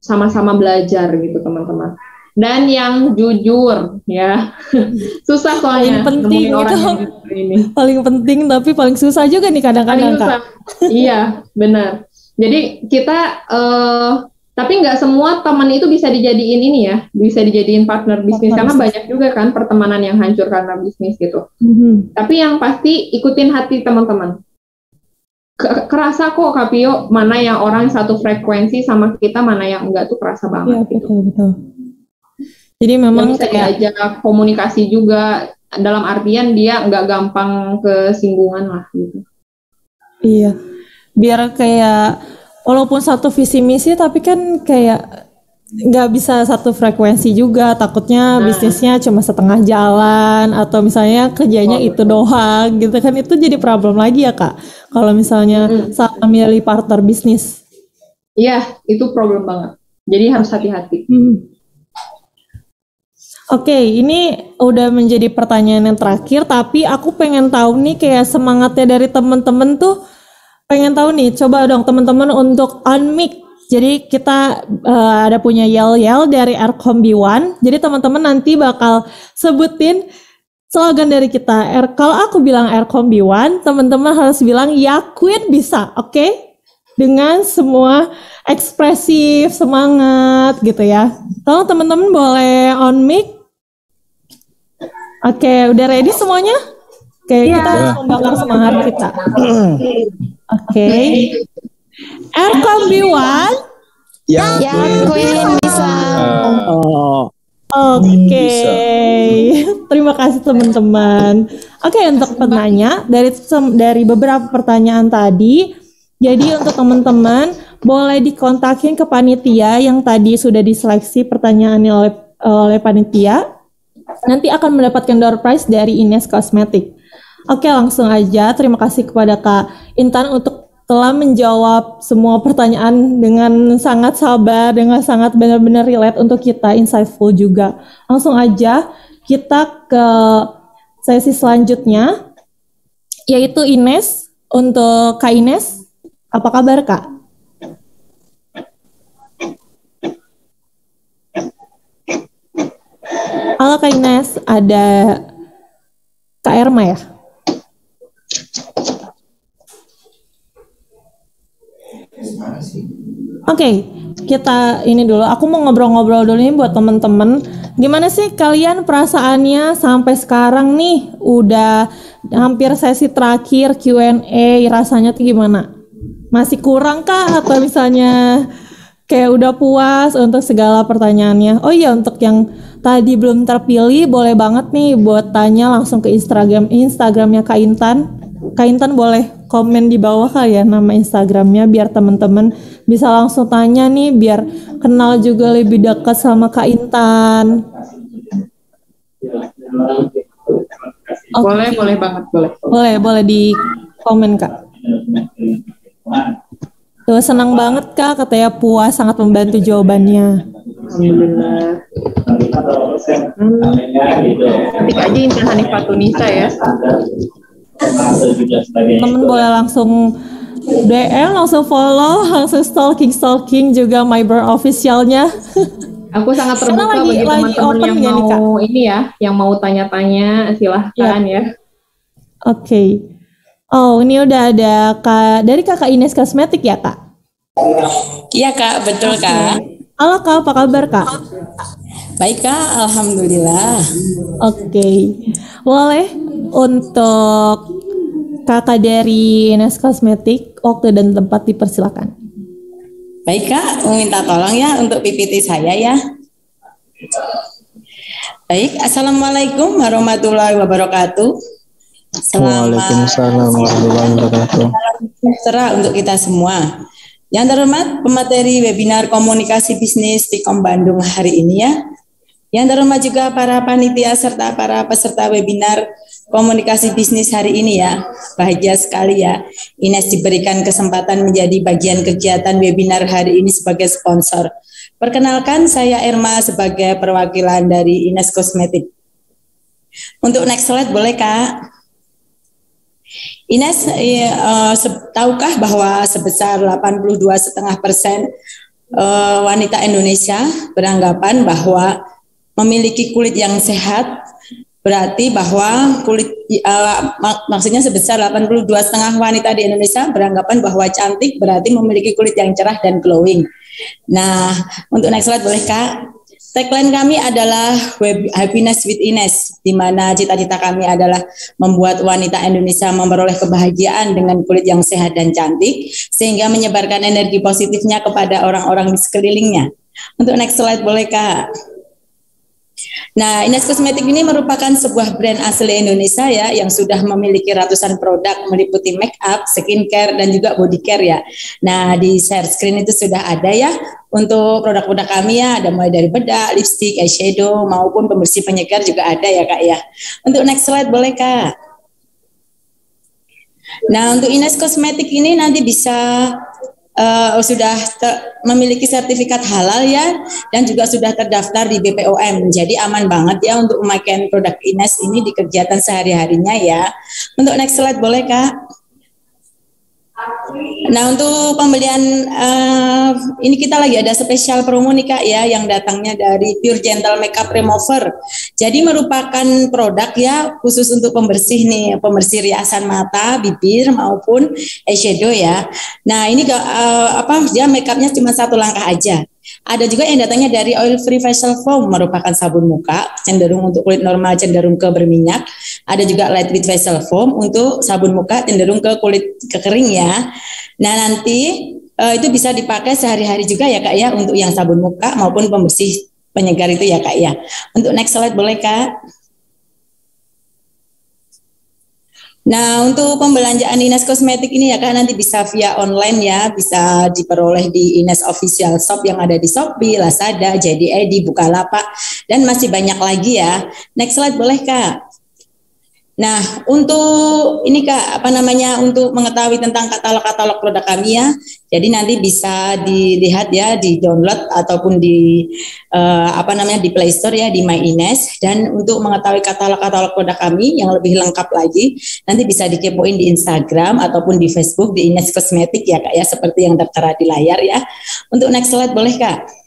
sama-sama belajar gitu teman-teman. Dan yang jujur ya, susah soalnya
Paling penting itu.
ini.
Paling penting tapi paling susah juga nih kadang-kadang kak.
iya, benar. Jadi kita eh tapi nggak semua teman itu bisa dijadiin ini ya, bisa dijadiin partner bisnis
Partner
karena
bisnis.
banyak juga kan pertemanan yang hancur karena bisnis gitu.
Mhm.
Tapi yang pasti ikutin hati teman-teman. Ke- Kerasa kok Kapio mana yang orang satu frekuensi sama kita, mana yang enggak tuh kerasa
Iya
banget gitu.
betul betul. Jadi memang
bisa
kayak
diajak komunikasi juga dalam artian dia nggak gampang kesinggungan lah gitu.
Iya, biar kayak walaupun satu visi misi tapi kan kayak nggak bisa satu frekuensi juga. Takutnya
Nah.
bisnisnya cuma setengah jalan atau misalnya kerjanya
Oh,
itu doang gitu kan itu jadi problem lagi ya kak. Kalau misalnya
Mm.
salah milih partner bisnis.
Iya, itu problem banget. Jadi harus hati-hati.
Hmm. Oke, ini udah menjadi pertanyaan yang terakhir, tapi aku pengen tahu nih kayak semangatnya dari temen-temen tuh pengen tahu nih, coba dong teman-teman untuk unmic. Jadi kita eh, ada punya yell-yell dari Aircom B1. Jadi teman-teman nanti bakal sebutin slogan dari kita. Air, kalau aku bilang Aircom B1, teman-teman harus bilang ya Queen bisa, oke? Dengan semua ekspresif, semangat gitu ya. Tolong teman-teman boleh on mic. Oke, udah ready semuanya? Oke, kita harus membakar semangat kita. Oke. Aircom B1.
Ya,
Ya, Queen bisa.
oh,
Oke, terima kasih teman-teman. Oke, untuk penanya dari dari beberapa pertanyaan tadi, jadi untuk teman-teman boleh dikontakin ke panitia yang tadi sudah diseleksi pertanyaannya oleh oleh panitia. Nanti akan mendapatkan door prize dari Ines Cosmetic. Oke, langsung aja. Terima kasih kepada Kak Intan untuk telah menjawab semua pertanyaan dengan sangat sabar, dengan sangat benar-benar relate untuk kita, insightful juga. Langsung aja kita ke sesi selanjutnya, yaitu Ines. Untuk Kak Ines, apa kabar Kak? Halo Kak Ines, ada Kak Erma ya? Oke, kita ini dulu. Aku mau ngobrol-ngobrol dulu nih buat temen-temen. Gimana sih kalian perasaannya sampai sekarang nih? Udah hampir sesi terakhir Q&A. Rasanya tuh gimana? Masih kurang kah? Atau misalnya kayak udah puas untuk segala pertanyaannya? Oh iya, untuk yang tadi belum terpilih, boleh banget nih buat tanya langsung ke Instagram Instagramnya Kak Intan. Kak Intan boleh komen di bawah kali ya nama Instagramnya biar teman-teman bisa langsung tanya nih biar kenal juga lebih dekat sama Kak Intan. Oke.
Boleh, boleh banget, boleh.
Boleh, boleh di komen Kak. Tuh senang banget Kak katanya puas sangat membantu jawabannya.
Alhamdulillah. Ketik aja Intan Hanif Fatunisa ya.
Temen boleh langsung DM langsung follow, langsung stalking stalking juga my burn officialnya.
Aku sangat terbuka
lagi-
bagi teman-teman
open
yang
ya nih, Kak?
mau ini ya, yang mau tanya-tanya silahkan ya.
Oke. Oh, ini udah ada Kak dari Kakak Ines Kosmetik ya, Kak?
Iya kak, betul kak.
Halo Kak, apa kabar Kak?
Baik kak, alhamdulillah.
Oke. Boleh untuk Kakak dari Ines Kosmetik, waktu dan tempat dipersilakan.
Baik kak, meminta tolong ya untuk PPT saya ya. Baik, assalamualaikum warahmatullahi wabarakatuh. Selamat
Waalaikumsalam warahmatullahi wabarakatuh.
sejahtera untuk kita semua. Yang terhormat pemateri webinar komunikasi bisnis di Kom Bandung hari ini ya. Yang terhormat juga para panitia serta para peserta webinar komunikasi bisnis hari ini ya. Bahagia sekali ya. Ines diberikan kesempatan menjadi bagian kegiatan webinar hari ini sebagai sponsor. Perkenalkan saya Irma sebagai perwakilan dari Ines Kosmetik. Untuk next slide boleh Kak? Ines, eh, eh, tahukah bahwa sebesar 82,5 persen eh, wanita Indonesia beranggapan bahwa memiliki kulit yang sehat berarti bahwa kulit eh, mak- maksudnya sebesar 82,5 wanita di Indonesia beranggapan bahwa cantik berarti memiliki kulit yang cerah dan glowing. Nah, untuk next slide boleh Kak? Tagline kami adalah Web- Happiness with Ines, di mana cita-cita kami adalah membuat wanita Indonesia memperoleh kebahagiaan dengan kulit yang sehat dan cantik, sehingga menyebarkan energi positifnya kepada orang-orang di sekelilingnya. Untuk next slide boleh Kak? Nah, Ines Kosmetik ini merupakan sebuah brand asli Indonesia ya yang sudah memiliki ratusan produk meliputi make up, skincare dan juga body care ya. Nah, di share screen itu sudah ada ya untuk produk-produk kami ya ada mulai dari bedak, lipstick, eyeshadow maupun pembersih penyegar juga ada ya Kak ya. Untuk next slide boleh Kak? Nah, untuk Ines Kosmetik ini nanti bisa eh, sudah memiliki sertifikat halal ya dan juga sudah terdaftar di BPOM. Jadi aman banget ya untuk memakai produk Ines ini di kegiatan sehari-harinya ya. Untuk next slide boleh Kak? Nah untuk pembelian eh, ini kita lagi ada spesial promo nih kak ya yang datangnya dari Pure Gentle Makeup Remover. Jadi merupakan produk ya khusus untuk pembersih nih pembersih riasan mata, bibir maupun eyeshadow ya. Nah ini eh, apa dia makeupnya cuma satu langkah aja. Ada juga yang datangnya dari oil free facial foam merupakan sabun muka cenderung untuk kulit normal cenderung ke berminyak. Ada juga lightweight facial foam untuk sabun muka cenderung ke kulit kekering ya. Nah nanti eh, itu bisa dipakai sehari-hari juga ya kak ya untuk yang sabun muka maupun pembersih penyegar itu ya kak ya. Untuk next slide boleh kak? Nah, untuk pembelanjaan Ines Kosmetik ini ya Kak nanti bisa via online ya, bisa diperoleh di Ines Official Shop yang ada di Shopee, Lazada, JD Edi, Bukalapak, dan masih banyak lagi ya. Next slide boleh Kak? Nah, untuk ini Kak, apa namanya untuk mengetahui tentang katalog-katalog produk kami ya. Jadi nanti bisa dilihat ya di download ataupun di eh, apa namanya di Play Store ya di My Ines dan untuk mengetahui katalog-katalog produk kami yang lebih lengkap lagi nanti bisa dikepoin di Instagram ataupun di Facebook di Ines Kosmetik ya Kak ya seperti yang tertera di layar ya. Untuk next slide boleh Kak?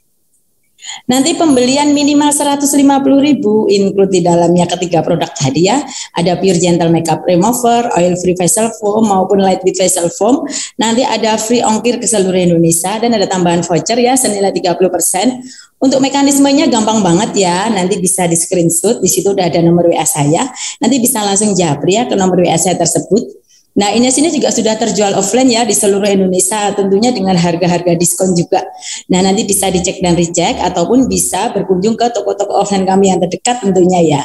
Nanti pembelian minimal 150.000 include di dalamnya ketiga produk tadi ya. Ada Pure Gentle Makeup Remover, Oil Free Facial Foam maupun Lightweight Facial Foam. Nanti ada free ongkir ke seluruh Indonesia dan ada tambahan voucher ya senilai 30%. Untuk mekanismenya gampang banget ya. Nanti bisa di screenshot, di situ udah ada nomor WA saya. Nanti bisa langsung japri ya ke nomor WA saya tersebut. Nah, Ines ini juga sudah terjual offline ya di seluruh Indonesia, tentunya dengan harga-harga diskon juga. Nah, nanti bisa dicek dan recheck ataupun bisa berkunjung ke toko-toko offline kami yang terdekat tentunya ya.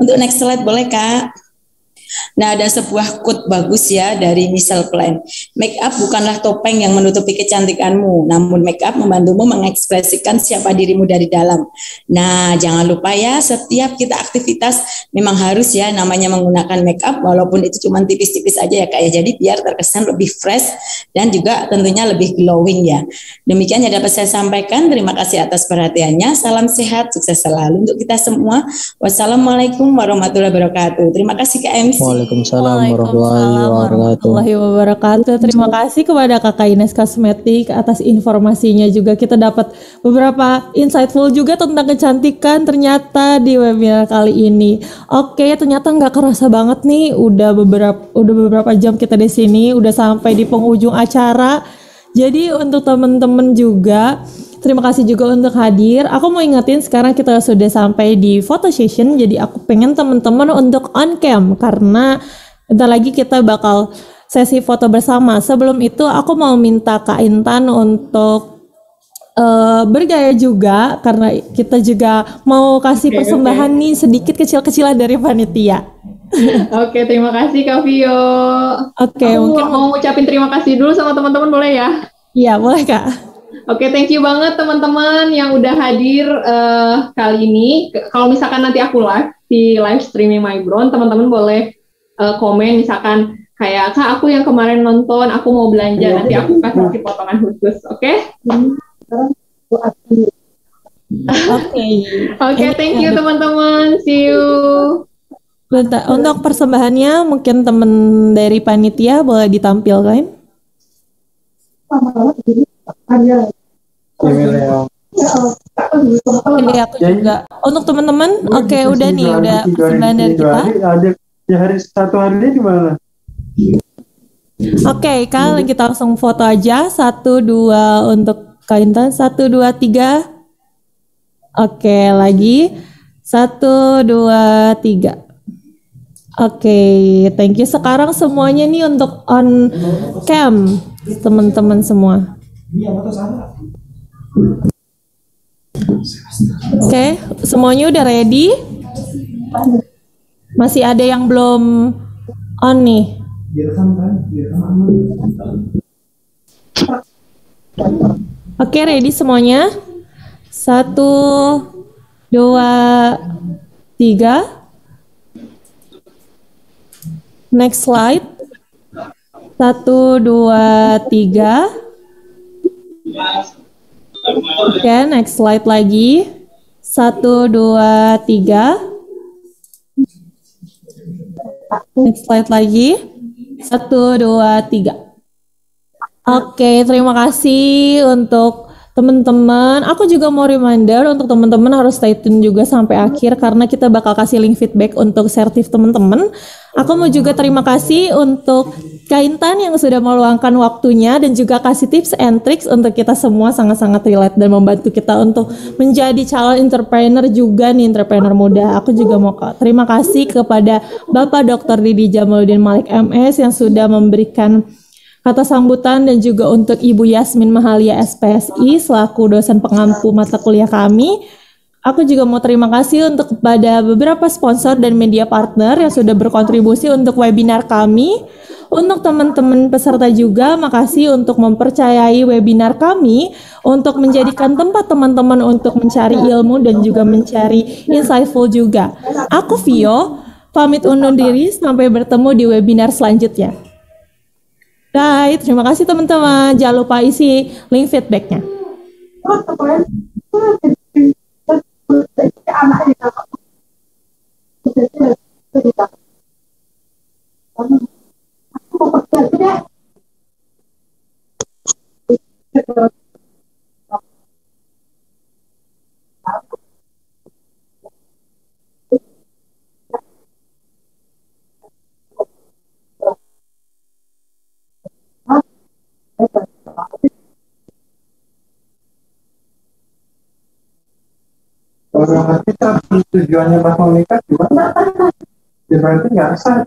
Untuk next slide boleh Kak? Nah, ada sebuah quote bagus ya dari Michelle Plan. Make up bukanlah topeng yang menutupi kecantikanmu, namun make up membantumu mengekspresikan siapa dirimu dari dalam. Nah, jangan lupa ya, setiap kita aktivitas memang harus ya namanya menggunakan make up walaupun itu cuma tipis-tipis aja ya Kak ya. Jadi biar terkesan lebih fresh dan juga tentunya lebih glowing ya. Demikian yang dapat saya sampaikan. Terima kasih atas perhatiannya. Salam sehat, sukses selalu untuk kita semua. Wassalamualaikum warahmatullahi wabarakatuh. Terima kasih Kak MC.
Waalaikumsalam warahmatullahi wabarakatuh.
wabarakatuh. Terima kasih kepada Kakak Ines Kosmetik atas informasinya juga kita dapat beberapa insightful juga tentang kecantikan ternyata di webinar kali ini. Oke, ternyata nggak kerasa banget nih udah beberapa udah beberapa jam kita di sini, udah sampai di penghujung acara. Jadi untuk teman-teman juga Terima kasih juga untuk hadir. Aku mau ingetin sekarang kita sudah sampai di photo session. Jadi aku pengen teman-teman untuk on cam karena bentar lagi kita bakal sesi foto bersama. Sebelum itu aku mau minta Kak Intan untuk eh, bergaya juga karena kita juga mau kasih
Oke,
persembahan nih sedikit kecil-kecilan dari panitia.
Oke, terima kasih Kak Vio.
Oke,
Aku
mungkin
mau ucapin terima kasih dulu sama teman-teman boleh ya?
Iya, boleh Kak.
Oke, thank you banget teman-teman yang udah hadir eh, kali ini. Kalau misalkan nanti aku live di live streaming My Brown, teman-teman boleh eh, komen misalkan kayak kak aku yang kemarin nonton, aku mau belanja, nanti aku kasih potongan khusus, oke?
Oke.
Oke, thank you teman-teman. See you.
Bentar, untuk persembahannya mungkin temen dari panitia boleh ditampilkan. Ini aku juga. Untuk teman-teman, oke udah nih, udah persembahan dari kita.
ada ya hari satu harinya di mana?
Oke, kalian kita langsung foto aja. Satu, dua untuk Kaintan. Satu, dua, tiga. Oke, lagi. Satu, dua, tiga. Oke, thank you. Sekarang semuanya nih untuk on cam, teman-teman semua. Oke, semuanya udah ready? Masih ada yang belum on nih? Oke, ready semuanya? Satu, dua, tiga. Next slide. Satu, dua, tiga. Oke, next slide lagi. Satu, dua, tiga. Next slide lagi. Satu, dua, tiga. Oke, terima kasih untuk teman-teman. Aku juga mau reminder untuk teman-teman harus stay tune juga sampai akhir karena kita bakal kasih link feedback untuk sertif teman-teman. Aku mau juga terima kasih untuk Kaintan yang sudah meluangkan waktunya dan juga kasih tips and tricks untuk kita semua sangat-sangat relate dan membantu kita untuk menjadi calon entrepreneur juga nih entrepreneur muda. Aku juga mau terima kasih kepada Bapak Dr. Didi Jamaluddin Malik MS yang sudah memberikan kata sambutan dan juga untuk Ibu Yasmin Mahalia SPSI selaku dosen pengampu mata kuliah kami. Aku juga mau terima kasih untuk kepada beberapa sponsor dan media partner yang sudah berkontribusi untuk webinar kami. Untuk teman-teman peserta juga, makasih untuk mempercayai webinar kami untuk menjadikan tempat teman-teman untuk mencari ilmu dan juga mencari insightful juga. Aku Vio, pamit undur diri sampai bertemu di webinar selanjutnya. Bye, terima kasih teman-teman. Jangan lupa isi link feedbacknya.
Tujuannya pas mau nikah gimana? Ya berarti nggak sah.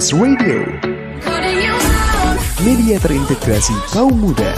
Radio, media terintegrasi kaum muda.